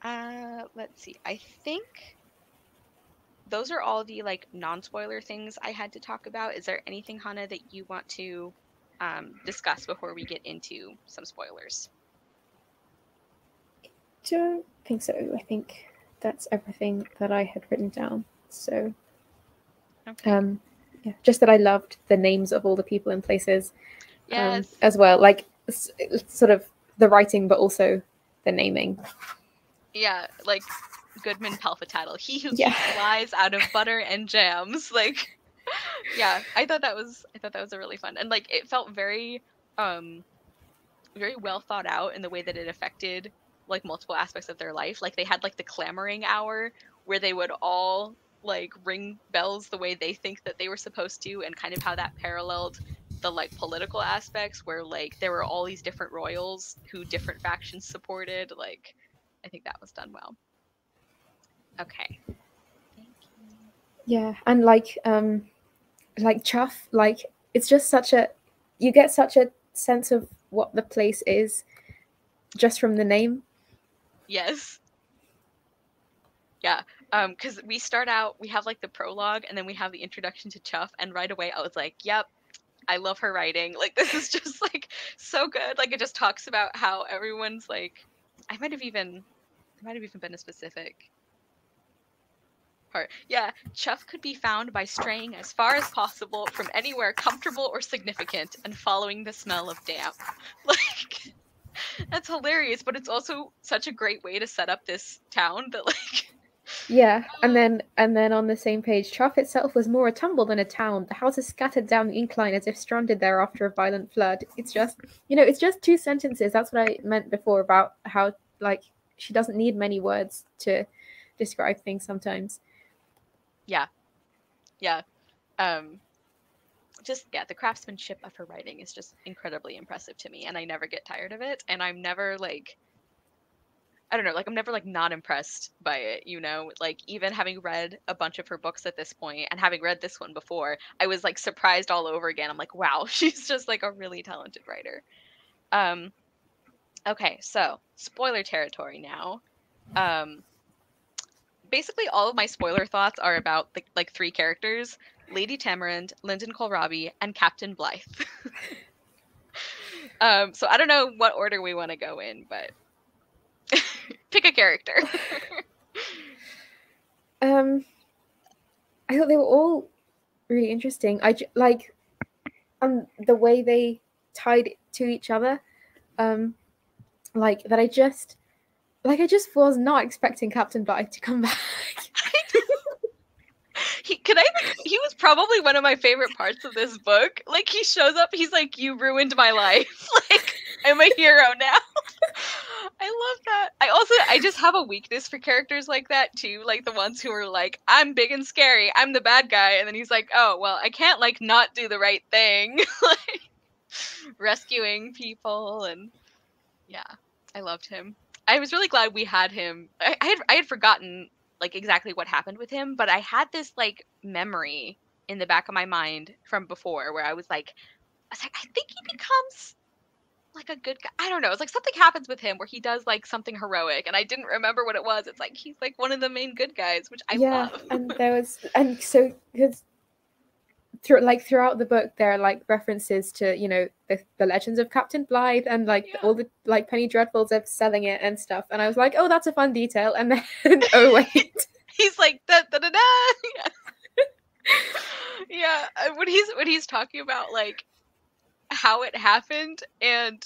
Uh, let's see. I think those are all the like non-spoiler things I had to talk about. Is there anything, Hana, that you want to um, discuss before we get into some spoilers? Don't think so. I think that's everything that I had written down. So, Okay. um, yeah, just that I loved the names of all the people and places um, as well. Like s- sort of the writing, but also the naming. Yeah, like Goodman Palpitattle. He who Yeah. keeps lies out of butter and jams. [laughs] Like yeah, I thought that was I thought that was a really fun and like it felt very um very well thought out in the way that it affected like multiple aspects of their life. Like they had like the clamoring hour where they would all like ring bells the way they think that they were supposed to and kind of how that paralleled the like political aspects where like there were all these different royals who different factions supported like I think that was done well. Okay. Yeah, and like um, like Chough, like it's just such a you get such a sense of what the place is just from the name. Yes. Yeah. Um, because we start out, we have like the prologue, and then we have the introduction to Chough, and right away I was like, "Yep, I love her writing. Like this is [laughs] just like so good. Like it just talks about how everyone's like, I might have even, it might have even been a specific part. Yeah, Chough could be found by straying as far as possible from anywhere comfortable or significant and following the smell of damp. [laughs] Like. [laughs] That's hilarious, but it's also such a great way to set up this town that like Yeah, and then and then on the same page, Chough itself was more a tumble than a town. The houses scattered down the incline as if stranded there after a violent flood. It's just, you know, it's just two sentences. That's what I meant before about how like she doesn't need many words to describe things sometimes. Yeah. Yeah. Um just yeah, the craftsmanship of her writing is just incredibly impressive to me and I never get tired of it and I'm never like I don't know, like I'm never like not impressed by it, you know? Like even having read a bunch of her books at this point and having read this one before, I was like surprised all over again. I'm like, wow, [laughs] she's just like a really talented writer. Um okay, so spoiler territory now. Um basically all of my spoiler thoughts are about the, like three characters lady tamarind lyndon kohlrabi and captain blythe [laughs] um so i don't know what order we want to go in but [laughs] pick a character [laughs] Um, I thought they were all really interesting. I like, um, the way they tied to each other, um, like that. I just, like, I just was not expecting Captain Blythe to come back. He can i he was probably one of my favorite parts of this book. Like he shows up he's like you ruined my life. [laughs] Like i'm a hero now. [laughs] I love that. I also i just have a weakness for characters like that too like the ones who are like i'm big and scary i'm the bad guy and then he's like oh well i can't like not do the right thing. [laughs] Like rescuing people and yeah i loved him. I was really glad we had him. I, I had i had forgotten like exactly what happened with him, but I had this like memory in the back of my mind from before where I was like, I was like, I think he becomes like a good guy. I don't know. It's like something happens with him where he does like something heroic, and I didn't remember what it was. It's like he's like one of the main good guys, which I yeah, love. and there was, and so because through like throughout the book, there are like references to you know the, the legends of Captain Blythe and like Yeah. all the like Penny Dreadfuls of selling it and stuff. And I was like, oh, that's a fun detail. And then [laughs] oh wait, [laughs] he's like da da da da. [laughs] Yeah. yeah, uh, when he's when he's talking about like how it happened and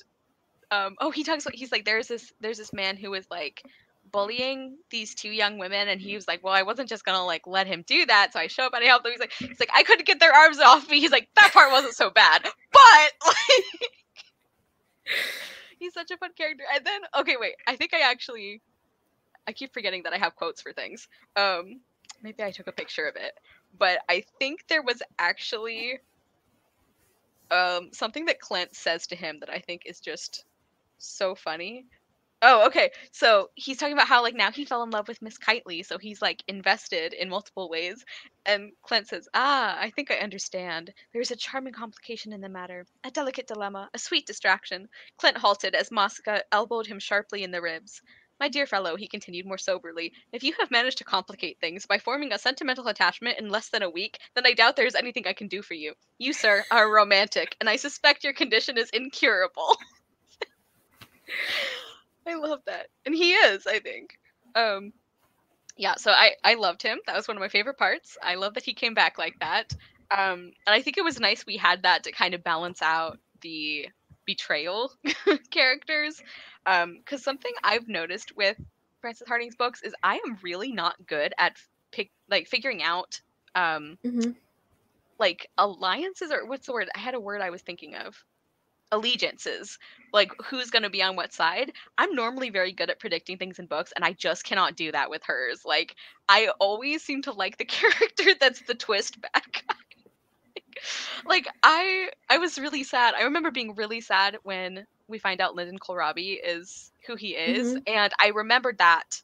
um oh he talks about he's like there's this there's this man who was like bullying these two young women and he was like well i wasn't just gonna like let him do that so i show up and i help them he's like he's like i couldn't get their arms off me he's like that part wasn't so bad but [laughs] like he's such a fun character. And then okay, wait. I think I actually I keep forgetting that I have quotes for things. Um maybe I took a picture of it. But I think there was actually um something that Clent says to him that I think is just so funny. Oh, okay. So he's talking about how like now he fell in love with Miss Kitely, so he's like invested in multiple ways. And Clent says, "Ah, I think I understand. There's a charming complication in the matter, a delicate dilemma, a sweet distraction." Clent halted as Mosca elbowed him sharply in the ribs. My dear fellow, he continued more soberly, if you have managed to complicate things by forming a sentimental attachment in less than a week, then I doubt there is anything I can do for you. You, sir, are romantic, and I suspect your condition is incurable. [laughs] I love that. And he is, I think. Um yeah, so I I loved him. That was one of my favorite parts. I love that he came back like that. Um and I think it was nice we had that to kind of balance out the betrayal [laughs] characters. Um cuz something I've noticed with Frances Hardinge's books is I am really not good at pick like figuring out um hmm like alliances or what's the word? I had a word I was thinking of allegiances like who's going to be on what side. I'm normally very good at predicting things in books and i just cannot do that with hers. Like i always seem to like the [laughs] character that's the twist bad guy [laughs] like i i was really sad. I remember being really sad when we find out lyndon kohlrabi is who he is and i remembered that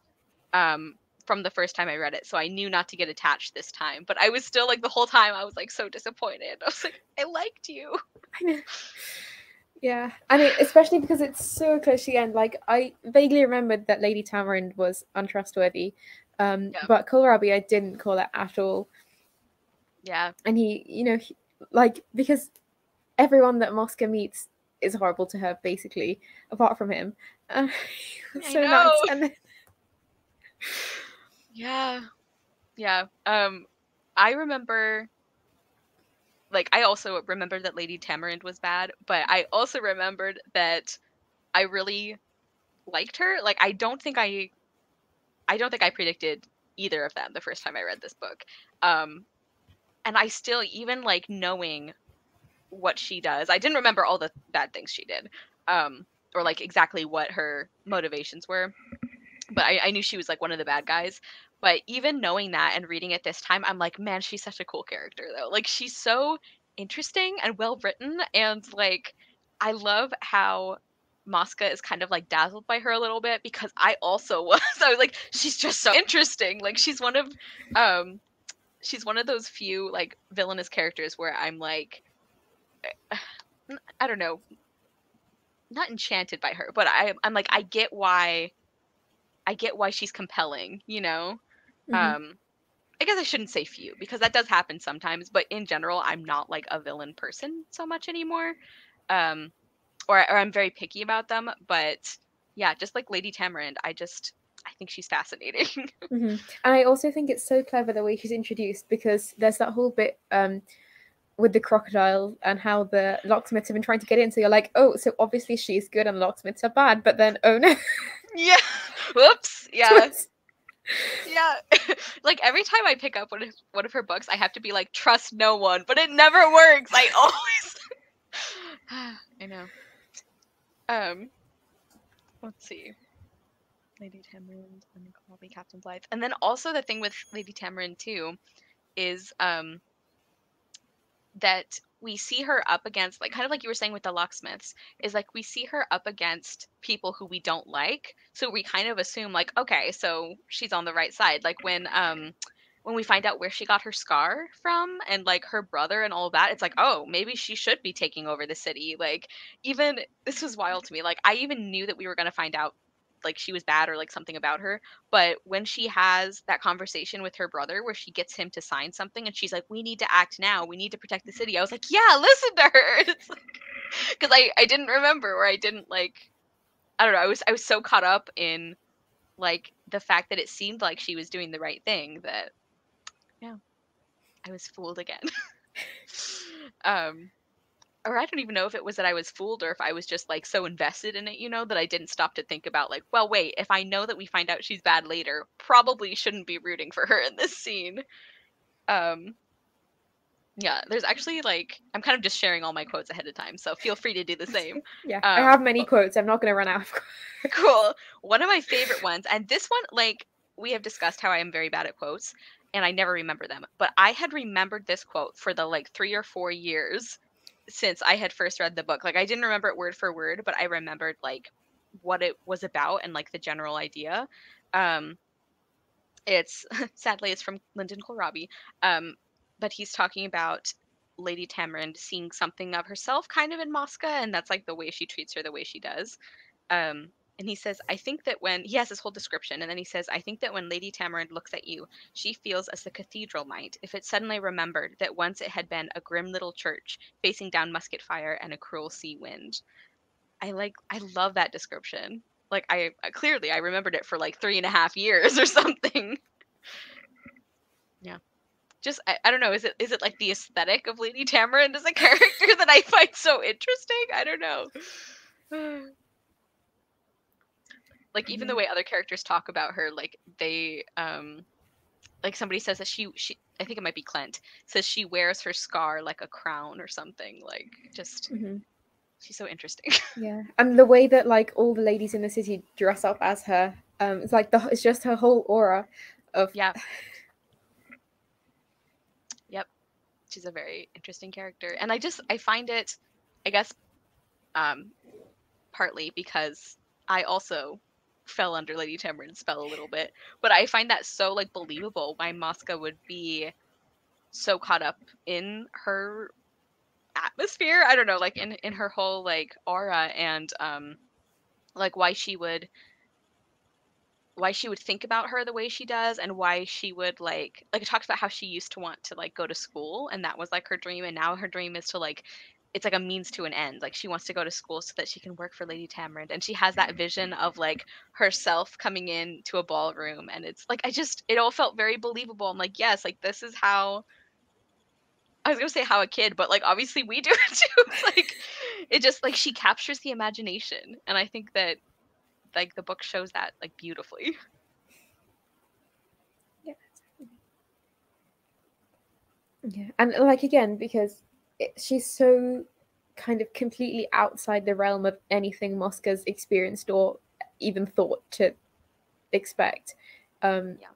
um from the first time i read it so i knew not to get attached this time but i was still like the whole time i was like so disappointed. [laughs] I was like i liked you. I know. Yeah, and it, especially because it's so close to the end. Like I vaguely remembered that Lady Tamarind was untrustworthy, um, Yeah. but Kohlrabi I didn't call it at all. yeah And he, you know, he, like because everyone that Mosca meets is horrible to her, basically, apart from him. Uh, [laughs] I so know. nice, and then Yeah. Yeah. Um I remember like I also remembered that Lady Tamarind was bad, but I also remembered that I really liked her. Like I don't think I I don't think I predicted either of them the first time I read this book. Um and I still even like knowing what she does. I didn't remember all the bad things she did. Um or like exactly what her motivations were. But I, I knew she was like one of the bad guys. But even knowing that and reading it this time, I'm like, man, she's such a cool character though. Like she's so interesting and well written and like I love how Mosca is kind of like dazzled by her a little bit because I also [laughs] was. I was like, she's just so interesting. Like she's one of um she's one of those few like villainous characters where I'm like I don't know, not enchanted by her, but I I'm like I get why I get why she's compelling, you know? Mhm. Um I guess I shouldn't say few because that does happen sometimes, but in general I'm not like a villain person so much anymore. Um or or I'm very picky about them, but yeah, just like Lady Tamarind, I just I think she's fascinating. [laughs] Mhm. And I also think it's so clever the way she's introduced because there's that whole bit um, with the crocodile and how the locksmiths have been trying to get in. So you're like, oh, so obviously she's good and locksmiths are bad. But then, oh no. yeah. [laughs] Whoops. [laughs] Yeah. twist. Yeah. [laughs] like every time I pick up one of one of her books, I have to be like, trust no one, but it never works. I [laughs] always [sighs] I know. Um let's see. Lady Tamarind and Colby Captain Blythe. And then also the thing with Lady Tamarind too is um that we see her up against like kind of like you were saying with the locksmiths is like we see her up against people who we don't like so we kind of assume like okay so she's on the right side. Like when um when we find out where she got her scar from and like her brother and all that it's like oh maybe she should be taking over the city. Like even this was wild to me like i even knew that we were going to find out like she was bad or like something about her but when she has that conversation with her brother where she gets him to sign something and she's like we need to act now. We need to protect the city. I was like yeah listen to her. [laughs] It's like because i i didn't remember or i didn't like i don't know i was i was so caught up in like the fact that it seemed like she was doing the right thing that yeah i was fooled again. [laughs] Um or I don't even know if it was that I was fooled or if I was just like so invested in it, you know, that I didn't stop to think about like, well, wait, if I know that we find out she's bad later, probably shouldn't be rooting for her in this scene. Um Yeah, there's actually like I'm kind of just sharing all my quotes ahead of time, so feel free to do the same. [laughs] Yeah, I Um, have many quotes. I'm not going to run out of quotes. [laughs] cool. One of my favorite ones, and this one, like we have discussed how I am very bad at quotes, and I never remember them. But I had remembered this quote for the like three or four years since I had first read the book. Like I didn't remember it word for word, but I remembered like what it was about and like the general idea. Um, it's [laughs] sadly it's from Lyndon Kohlrabi, um, but he's talking about Lady Tamarind seeing something of herself kind of in Mosca, and that's like the way she treats her the way she does. Um, and he says, I think that when he has this whole description, and then he says, I think that when Lady Tamarind looks at you, she feels as the cathedral might if it suddenly remembered that once it had been a grim little church facing down musket fire and a cruel sea wind. I like, I love that description. Like, I uh, clearly I remembered it for like three and a half years [laughs] or something. Yeah, just I, I don't know. Is it is it like the aesthetic of Lady Tamarind as a [laughs] character that I find so interesting? I don't know. [sighs] [sighs] [sighs] like even the Mhm. way other characters talk about her like they um like somebody says that she she i think it might be clent says she wears her scar like a crown or something like just Mhm. she's so interesting [laughs] Yeah, and the way that like all the ladies in the city dress up as her, um, it's like the it's just her whole aura of yeah [laughs] yep she's a very interesting character and i just i find it i guess um partly because i also fell under lady tamarind's spell a little bit but i find that so like believable why mosca would be so caught up in her atmosphere i don't know like in in her whole like aura and um like why she would why she would think about her the way she does and why she would like like it talks about how she used to want to like go to school and that was like her dream and now her dream is to like it's like a means to an end like she wants to go to school so that she can work for lady tamarind and she has that mm-hmm. vision of like herself coming in to a ballroom and it's like i just it all felt very believable i'm like yes like this is how I was gonna say how a kid, but like obviously we do [laughs] it too. like it just like she captures the imagination, and I think that like the book shows that like beautifully. Yeah, and like again, because it, she's so kind of completely outside the realm of anything Mosca's experienced or even thought to expect um, Yeah.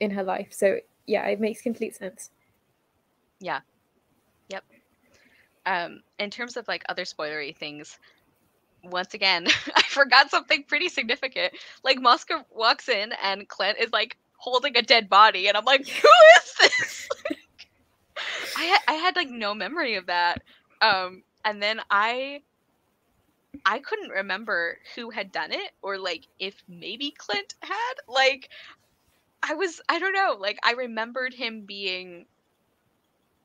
in her life. So yeah, it makes complete sense. Yeah. Yep. Um, in terms of like other spoilery things, once again, [laughs] I forgot something pretty significant. Like Mosca walks in and Clent is like holding a dead body, and I'm like, [laughs] who is this? I had I had like no memory of that. Um, and then I I couldn't remember who had done it or like if maybe Clent had. Like I was I don't know, like I remembered him being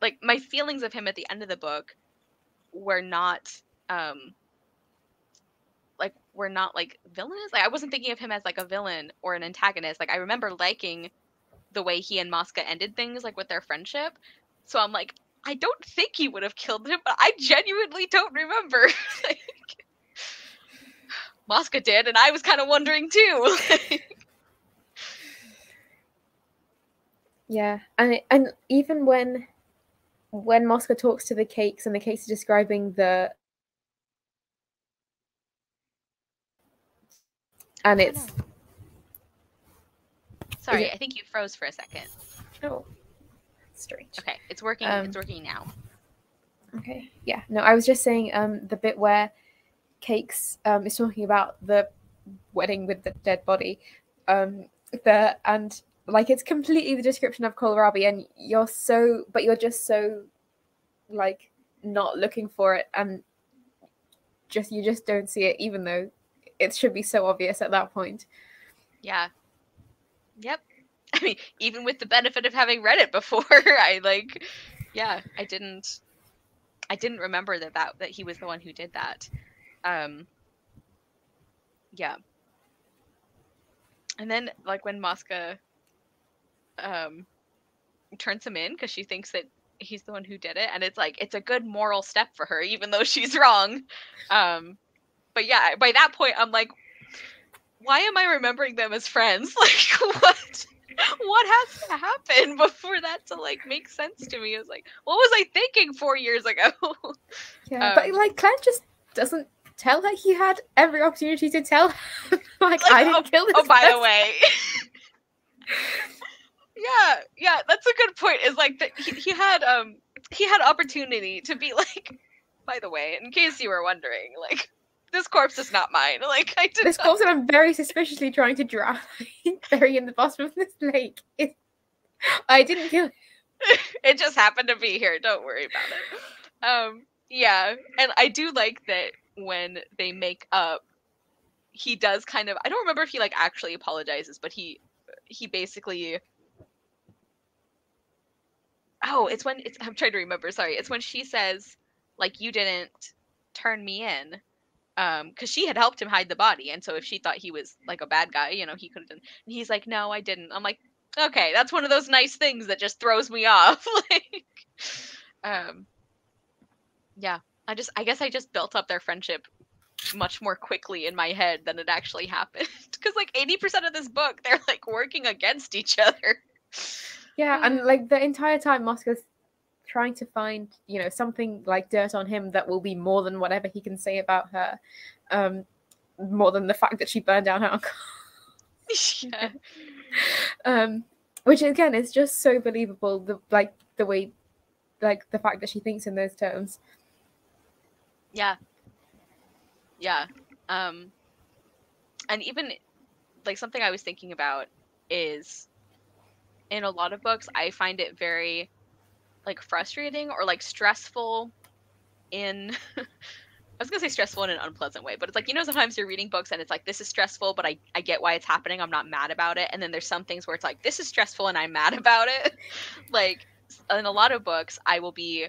like my feelings of him at the end of the book were not um like were not like villainous. Like I wasn't thinking of him as like a villain or an antagonist. Like I remember liking the way he and Mosca ended things like with their friendship. So I'm like I don't think he would have killed him, but I genuinely don't remember. [laughs] like, Mosca did, and I was kind of wondering too. [laughs] Yeah, and and even when when Mosca talks to the cakes and the cakes are describing the and it's Sorry, it- I think you froze for a second. oh strange. Okay, it's working. Um, it's working now. Okay. Yeah. No, I was just saying um the bit where Cakes um is talking about the wedding with the dead body. Um the and like it's completely the description of kohlrabi and you're so but you're just so like not looking for it and just you just don't see it even though it should be so obvious at that point. Yeah. Yep. [laughs] I mean, even with the benefit of having read it before, [laughs] I like, yeah, I didn't, I didn't remember that that that he was the one who did that. Um. Yeah. And then, like when Mosca, um, turns him in because she thinks that he's the one who did it, and it's like it's a good moral step for her, even though she's wrong. Um, but yeah, by that point, I'm like, why am I remembering them as friends? [laughs] Like, what? What has to happen [laughs] before that to like make sense to me? It was like, what was I thinking four years ago? [laughs] Yeah, um, but like Claire just doesn't tell her he had every opportunity to tell [laughs] like, like, I didn't oh, kill this. Oh, by person. the way. yeah, yeah, that's a good point. Is like that he, he had um he had opportunity to be like, by the way, in case you were wondering, like this corpse is not mine. [laughs] Like I did this not... corpse that I'm very suspiciously trying to drown, [laughs] bury in the bottom of this lake. It, I didn't kill. It. [laughs] it just happened to be here. Don't worry about it. Um, yeah, and I do like that when they make up. He does kind of. I don't remember if he like actually apologizes, but he he basically. Oh, it's when it's. I'm trying to remember. Sorry, it's when she says, like, you didn't turn me in um because she had helped him hide the body and so if she thought he was like a bad guy you know he could have done and he's like no i didn't. I'm like okay that's one of those nice things that just throws me [laughs] off. Like um yeah i just i guess i just built up their friendship much more quickly in my head than it actually [laughs] happened because like 80% of this book they're like working against each other. Yeah and like the entire time Mosca's trying to find you know something like dirt on him that will be more than whatever he can say about her um more than the fact that she burned down her uncle. [laughs] Yeah. [laughs] um which again is just so believable the like the way like the fact that she thinks in those terms. Yeah. Yeah. Um and even like something i was thinking about is in a lot of books i find it very like frustrating or like stressful in [laughs] I was gonna say stressful in an unpleasant way, but it's like you know sometimes you're reading books and it's like this is stressful, but I I get why it's happening. I'm not mad about it. And then there's some things where it's like this is stressful and I'm mad [laughs] about it. like in a lot of books, I will be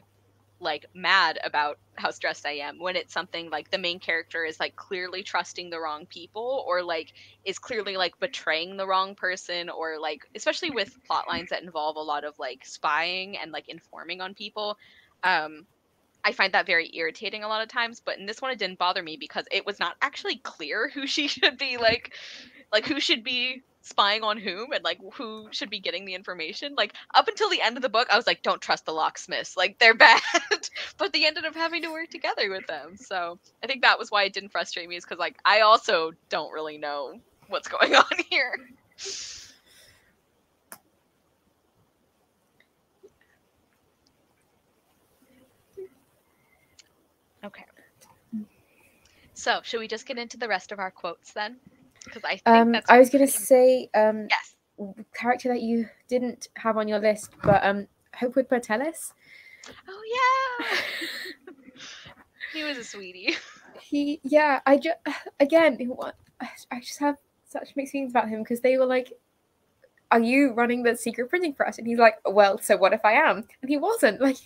like mad about how stressed I am when it's something like the main character is like clearly trusting the wrong people or like is clearly like betraying the wrong person or like especially with plot lines that involve a lot of like spying and like informing on people um I find that very irritating a lot of times but in this one it didn't bother me because it was not actually clear who she [laughs] should be like like who should be spying on whom and like who should be getting the information. Like up until the end of the book, I was like, don't trust the locksmiths. Like they're [laughs] bad. but they ended up having to work together with them. So I think that was why it didn't frustrate me, is because like I also don't really know what's going [laughs] on here. Okay. So, should we just get into the rest of our quotes then? Because I um, I was gonna say um yes character that you didn't have on your list, but um Hopewood Pertelles. Oh yeah, [laughs] he was a sweetie. He yeah, I just [sighs] again I just have such mixed feelings about him because they were like, "Are you running the secret printing press?" And he's like, "Well, so what if I am?" And he wasn't [laughs] like.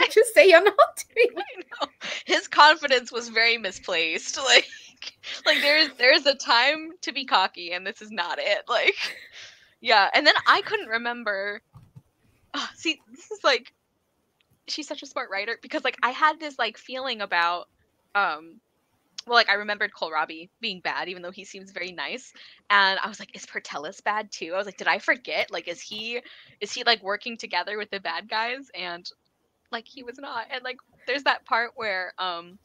I [laughs] just say you're not doing. His confidence was very misplaced. Like [laughs] like there's there's a time to be cocky and this is not it [laughs] like yeah and then i couldn't remember oh, [sighs] see this is like she's such a smart writer because like i had this like feeling about um well like i remembered kohlrabi being bad even though he seems very nice and i was like is pertelles bad too? I was like did i forget? Like is he is he like working together with the bad guys? And like he was not and like there's that part where um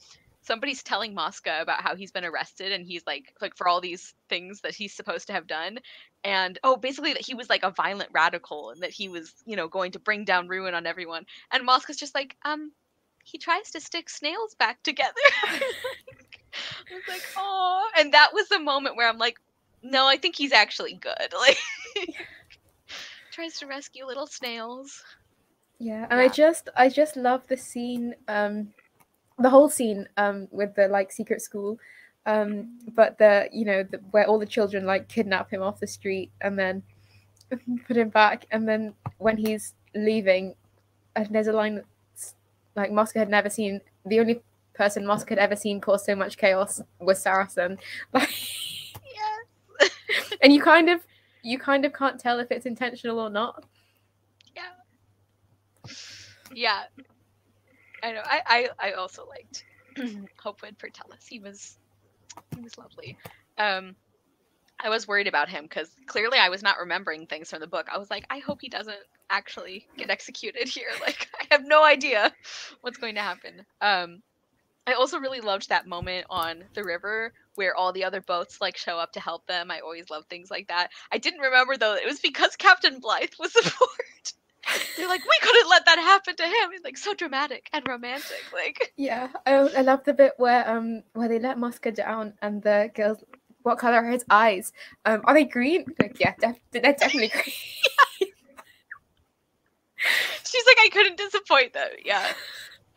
somebody's telling Mosca about how he's been arrested and he's like like for all these things that he's supposed to have done. And oh basically that he was like a violent radical and that he was you know going to bring down ruin on everyone. And Mosca's just like um he tries to stick snails back together. [laughs] I was like oh and that was the moment where I'm like no I think he's actually good. [laughs] Like tries to rescue little snails. Yeah and yeah. I just I just love the scene um the whole scene um with the like secret school um but the you know the, where all the children like kidnap him off the street and then [laughs] put him back. And then when he's leaving and there's a line that's like Mosca had never seen. The only person Mosca had ever seen cause so much chaos was Saracen. [laughs] Like yes. [laughs] And you kind of you kind of can't tell if it's intentional or not. Yeah. Yeah I know. I I, I also liked [clears throat] Hopewood Pertelles. He was he was lovely. Um, I was worried about him because clearly I was not remembering things from the book. I was like, I hope he doesn't actually get executed here. [laughs] Like, I have no idea [laughs] what's going to happen. Um, I also really loved that moment on the river where all the other boats like show up to help them. I always love things like that. I didn't remember though it was because Captain Blythe was the [laughs] aboard. They're like, we couldn't let that happen to him. It's like so dramatic and romantic. Like, Yeah, I, I love the bit where um where they let Mosca down and the girls, what color are his eyes? Um, are they green? Like, yeah, def- they're definitely [laughs] green. [laughs] she's like, I couldn't disappoint them. Yeah.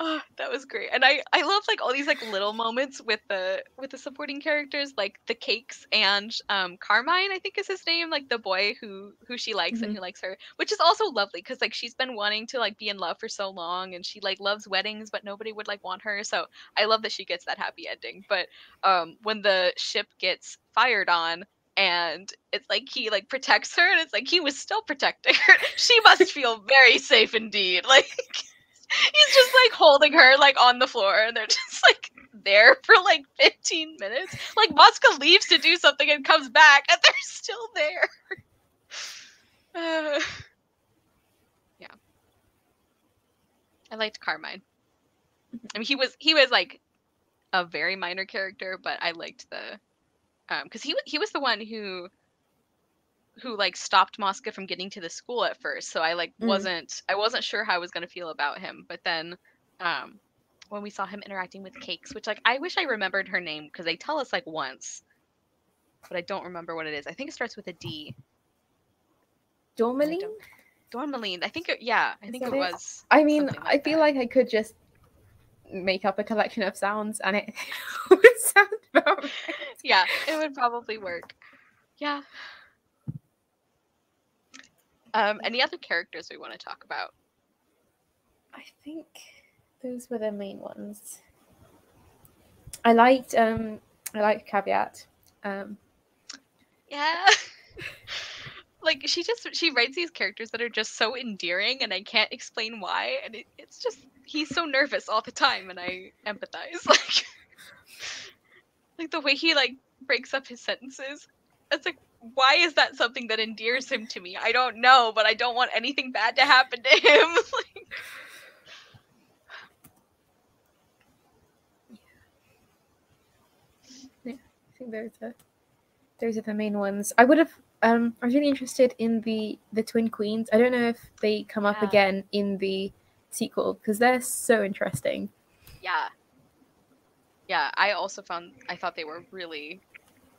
Oh, that was great. And I I love like all these like little moments with the with the supporting characters like the cakes and um Carmine I think is his name like the boy who who she likes and Mhm. who likes her which is also lovely cuz like she's been wanting to like be in love for so long and she like loves weddings but nobody would like want her so I love that she gets that happy ending but um when the ship gets fired on and it's like he like protects her and it's like he was still protecting her [laughs] she must feel very safe indeed [laughs] like he's just like holding her like on the floor and they're [laughs] just like there for like 15 minutes. Like Mosca leaves to do something and comes back and [laughs] they're still there. Uh, [sighs] yeah. I liked carmine. I mean he was he was like a very minor character but i liked the um because he he was the one who who like stopped Mosca from getting to the school at first. So I like Mm. wasn't I wasn't sure how I was gonna feel about him. But then um when we saw him interacting with Cakes, which like I wish I remembered her name because they tell us like once, but I don't remember what it is. I think it starts with a D. Dormaline? Dormaline. I think it, yeah, I think it it? was. I mean, something I feel that. like I could just make up a collection of sounds and it [laughs] would sound [laughs] about right. Yeah, it would probably work. Yeah. Um, any other characters we want to talk about? I think those were the main ones. I liked um I liked caveat. Um Yeah. [laughs] like she just she writes these characters that are just so endearing and I can't explain why and it, it's just he's so nervous all the time and I empathize [laughs] like like the way he like breaks up his sentences. It's like why is that something that endears him to me? I don't know, but I don't want anything bad to happen to him. [laughs] like, I think those are those are the main ones. I would have um I was really interested in the the twin queens. I don't know if they come up Yeah. again in the sequel because they're so interesting. yeah. Yeah, I also found I thought they were really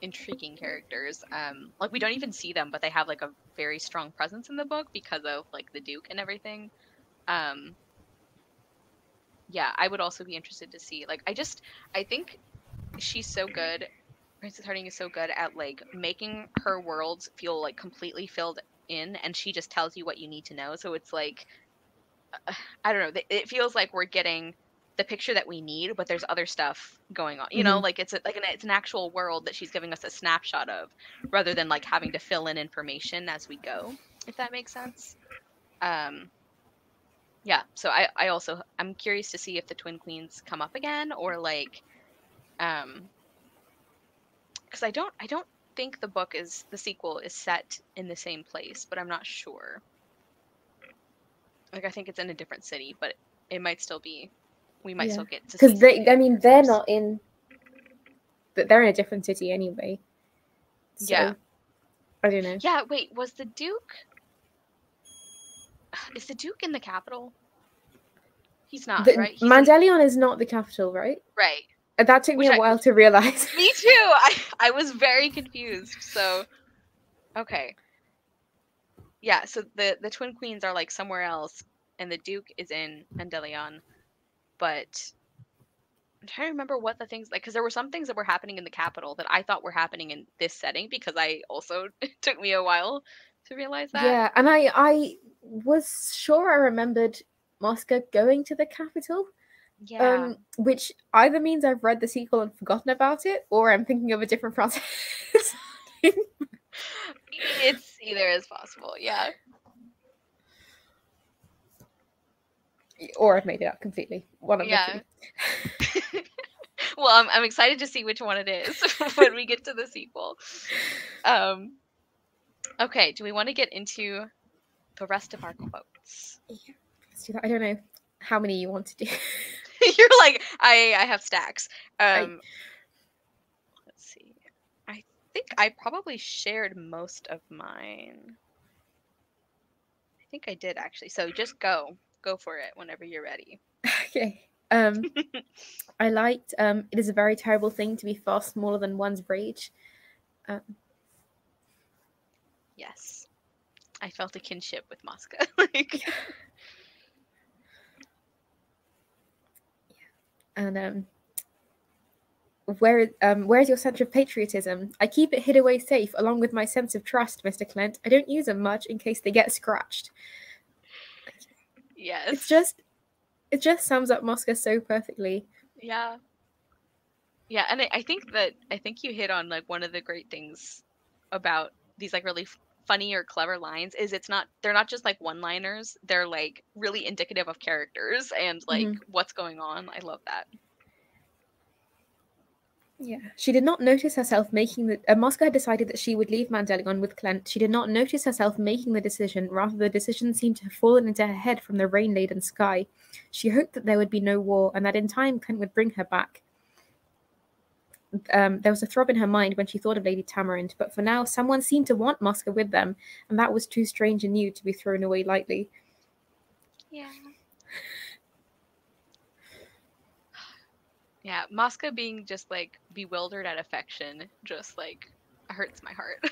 intriguing characters. Um like we don't even see them, but they have like a very strong presence in the book because of like the Duke and everything. Um yeah, I would also be interested to see like I just I think she's so good Frances Hardinge is so good at like making her worlds feel like completely filled in and she just tells you what you need to know. So it's like uh, I don't know, it feels like we're getting the picture that we need, but there's other stuff going on. You know, like it's a, like an it's an actual world that she's giving us a snapshot of, rather than like having to fill in information as we go. If that makes sense. Um. Yeah. So I I also I'm curious to see if the twin queens come up again or like, um. Because I don't I don't think the book is the sequel is set in the same place, but I'm not sure. Like I think it's in a different city, but it might still be. We might Yeah. still get to Because they I mean they're not in but they're in a different city anyway. So, Yeah. I don't know. Yeah, wait, was the Duke [sighs] Is the Duke in the capital? He's not, The, right? He's in- Mandelion is not the capital, right? right. And That took me Which a I- while to realize. [laughs] Me too. I I was very confused. So okay. Yeah, so the the twin queens are like somewhere else and the Duke is in Mandelion. But I'm trying to remember what the things like because there were some things that were happening in the capital that I thought were happening in this setting because I also [laughs] it took me a while to realize that. Yeah, and I I was sure I remembered Mosca going to the capital. Yeah. Um, which either means I've read the sequel and forgotten about it, or I'm thinking of a different [laughs] process. [laughs] it's either is possible. Yeah. Or I've made it up completely. One of Yeah. the two. [laughs] well, I'm, I'm excited to see which one it is [laughs] when we get to the sequel. um, okay, do we want to get into the rest of our quotes? Yeah, let's do that. I don't know how many you want to do. [laughs] You're like, I I have stacks. Um, I- let's see. I think I probably shared most of mine. I think I did actually. So just go, go for it whenever you're ready. [laughs] okay. Um, I liked. Um, it is a very terrible thing to be far smaller than one's rage. Um, Yes, I felt a kinship with Mosca. [laughs] like, and um, where um, where's your sense of patriotism? I keep it hid away safe, along with my sense of trust, Mister Clent. I don't use them much in case they get scratched. Yes, It's just, it just sums up Mosca so perfectly. Yeah. Yeah, and I, I think that I think you hit on like one of the great things about these like really f- funny or clever lines is it's not they're not just like one-liners, they're like really indicative of characters and like mm-hmm. what's going on. I love that. Yeah. She did not notice herself making the. Uh, Mosca had decided that she would leave Mandelion with Clent. She did not notice herself making the decision. Rather, the decision seemed to have fallen into her head from the rain laden sky. She hoped that there would be no war and that in time Clent would bring her back. Um, there was a throb in her mind when she thought of Lady Tamarind, but for now, someone seemed to want Mosca with them, and that was too strange and new to be thrown away lightly. Yeah. Yeah, Mosca being just like bewildered at affection just like hurts my heart. [laughs]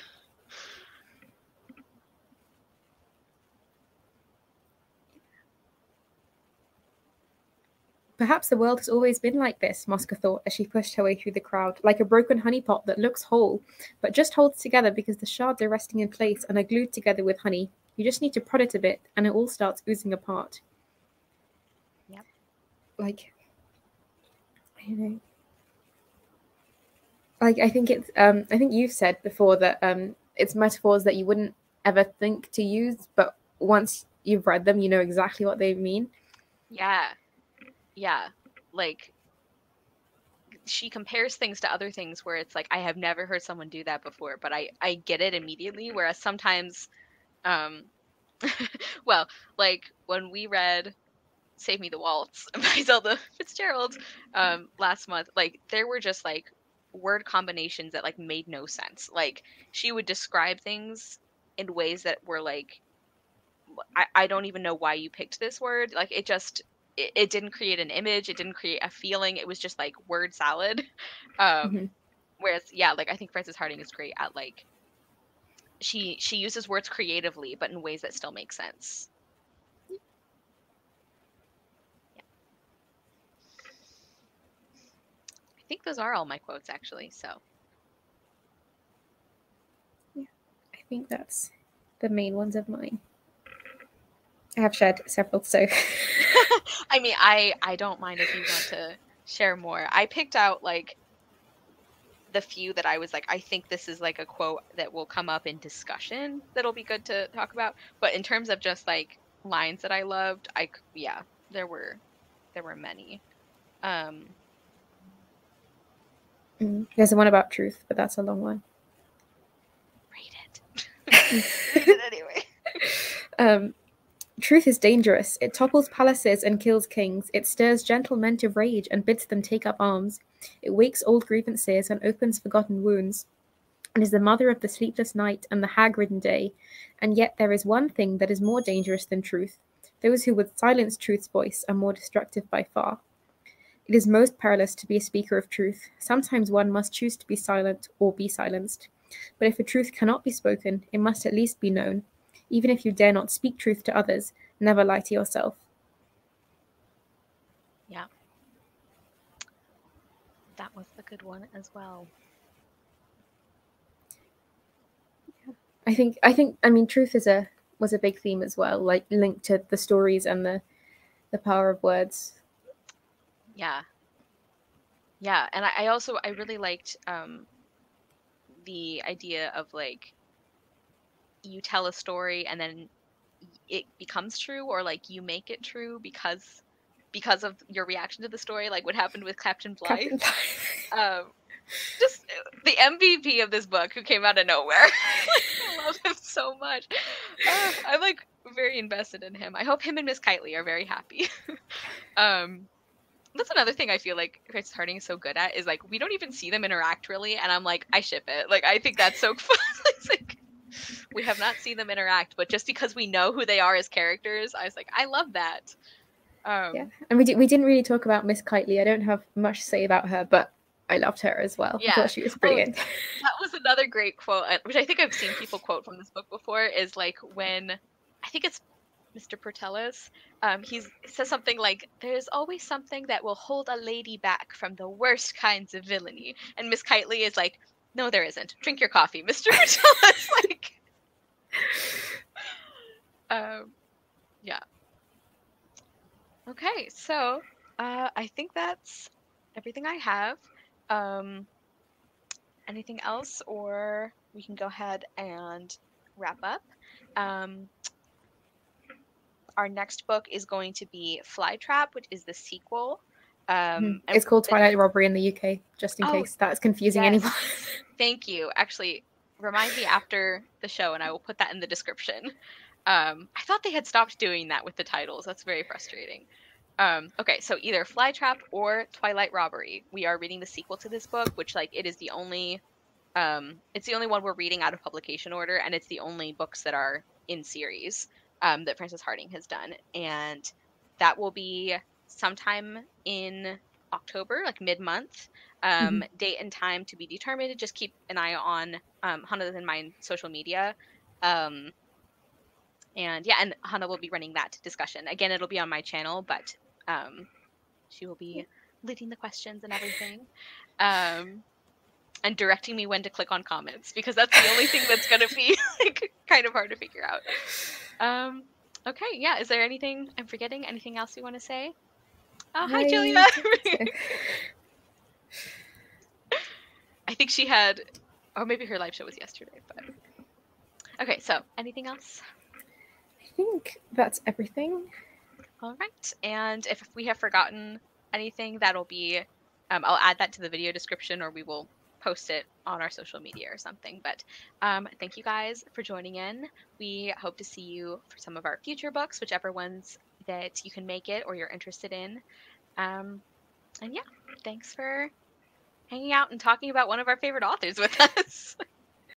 Perhaps the world has always been like this, Mosca thought as she pushed her way through the crowd, like a broken honeypot that looks whole, but just holds together because the shards are resting in place and are glued together with honey. You just need to prod it a bit, and it all starts oozing apart. Yep. Like, Know. Like, I think it's. Um, I think you've said before that um, it's metaphors that you wouldn't ever think to use, but once you've read them, you know exactly what they mean. Yeah. Yeah. Like she compares things to other things where it's like I have never heard someone do that before, but I I get it immediately whereas sometimes um [laughs] well, like when we read Save Me the Waltz [laughs] by Zelda Fitzgerald um last month, like there were just like word combinations that like made no sense. Like she would describe things in ways that were like I, I don't even know why you picked this word. Like it just it, it didn't create an image, it didn't create a feeling. It was just like word salad. [laughs] Um Mhm. whereas yeah, like I think Frances Hardinge is great at like she she uses words creatively but in ways that still make sense. Yeah. I think those are all my quotes actually, so yeah, I think that's the main ones of mine. I have shared several, so [laughs] [laughs] I mean, I I don't mind if you want to share more. I picked out like the few that I was like, I think this is like a quote that will come up in discussion that'll be good to talk about. But in terms of just like lines that I loved, I yeah, there were there were many. Um, Mm, there's the one about truth, but that's a long one. read it. [laughs] read it anyway. Um, truth is dangerous. It topples palaces and kills kings. It stirs gentle men to rage and bids them take up arms. It wakes old grievances and opens forgotten wounds. and is the mother of the sleepless night and the hag-ridden day. And yet there is one thing that is more dangerous than truth. Those who would silence truth's voice are more destructive by far. It is most perilous to be a speaker of truth. Sometimes one must choose to be silent or be silenced. But if a truth cannot be spoken, it must at least be known. Even if you dare not speak truth to others, never lie to yourself. Yeah. That was a good one as well. I think I think I mean truth is a was a big theme as well, like linked to the stories and the the power of words. Yeah. Yeah, and I, I also I really liked um the idea of like you tell a story and then it becomes true or like you make it true because because of your reaction to the story like what happened with captain blythe Captain [laughs] um just the MVP of this book who came out of nowhere. [laughs] I love him so much. Uh, I'm like very invested in him. I hope him and Miss Kitely are very happy. [laughs] um, that's another thing I feel like Chris Hardinge is so good at is like we don't even see them interact really, and I'm like I ship it. Like I think that's so [laughs] fun. it's like we have not seen them interact, but just because we know who they are as characters, I was like I love that. Um, yeah, and we, di- we didn't really talk about Miss Kitely. I don't have much to say about her, but I loved her as well. Yeah. I thought she was brilliant. Oh, [laughs] that was another great quote, which I think I've seen people quote from this book before. Is like when I think it's Mr. Pertellus. Um, he says something like, "There's always something that will hold a lady back from the worst kinds of villainy," and Miss Kitely is like, "No, there isn't. Drink your coffee, Mr. [laughs] Pertellus." [laughs] like, um, yeah. Okay, so uh, I think that's everything I have. Um, anything else, or we can go ahead and wrap up. Um, our next book is going to be Flytrap, which is the sequel. Um, mm-hmm. It's called Twilight Robbery in the UK, just in oh, case that's confusing yes. anyone. [laughs] Thank you. Actually, remind me after the show, and I will put that in the description. [laughs] Um, I thought they had stopped doing that with the titles. That's very frustrating. Um, okay, so either Flytrap or Twilight Robbery. We are reading the sequel to this book, which like it is the only um, it's the only one we're reading out of publication order, and it's the only books that are in series um, that Frances Hardinge has done, and that will be sometime in October, like mid month. Um, mm-hmm. Date and time to be determined. Just keep an eye on um, Hana and mine social media. Um, and yeah, and Hana will be running that discussion. Again, it'll be on my channel, but um, she will be leading the questions and everything. Um, and directing me when to click on comments because that's the only thing that's going to be [laughs] like kind of hard to figure out. Um, okay, yeah. Is there anything I'm forgetting? Anything else you want to say? Oh, hi, hi Julia. [laughs] I think she had, or maybe her live show was yesterday. But okay, so anything else? I think that's everything. All right. And if we have forgotten anything, that'll be, um, I'll add that to the video description or we will post it on our social media or something. But um, thank you guys for joining in. We hope to see you for some of our future books, whichever ones that you can make it or you're interested in. Um, and yeah, thanks for hanging out and talking about one of our favorite authors with [laughs] us.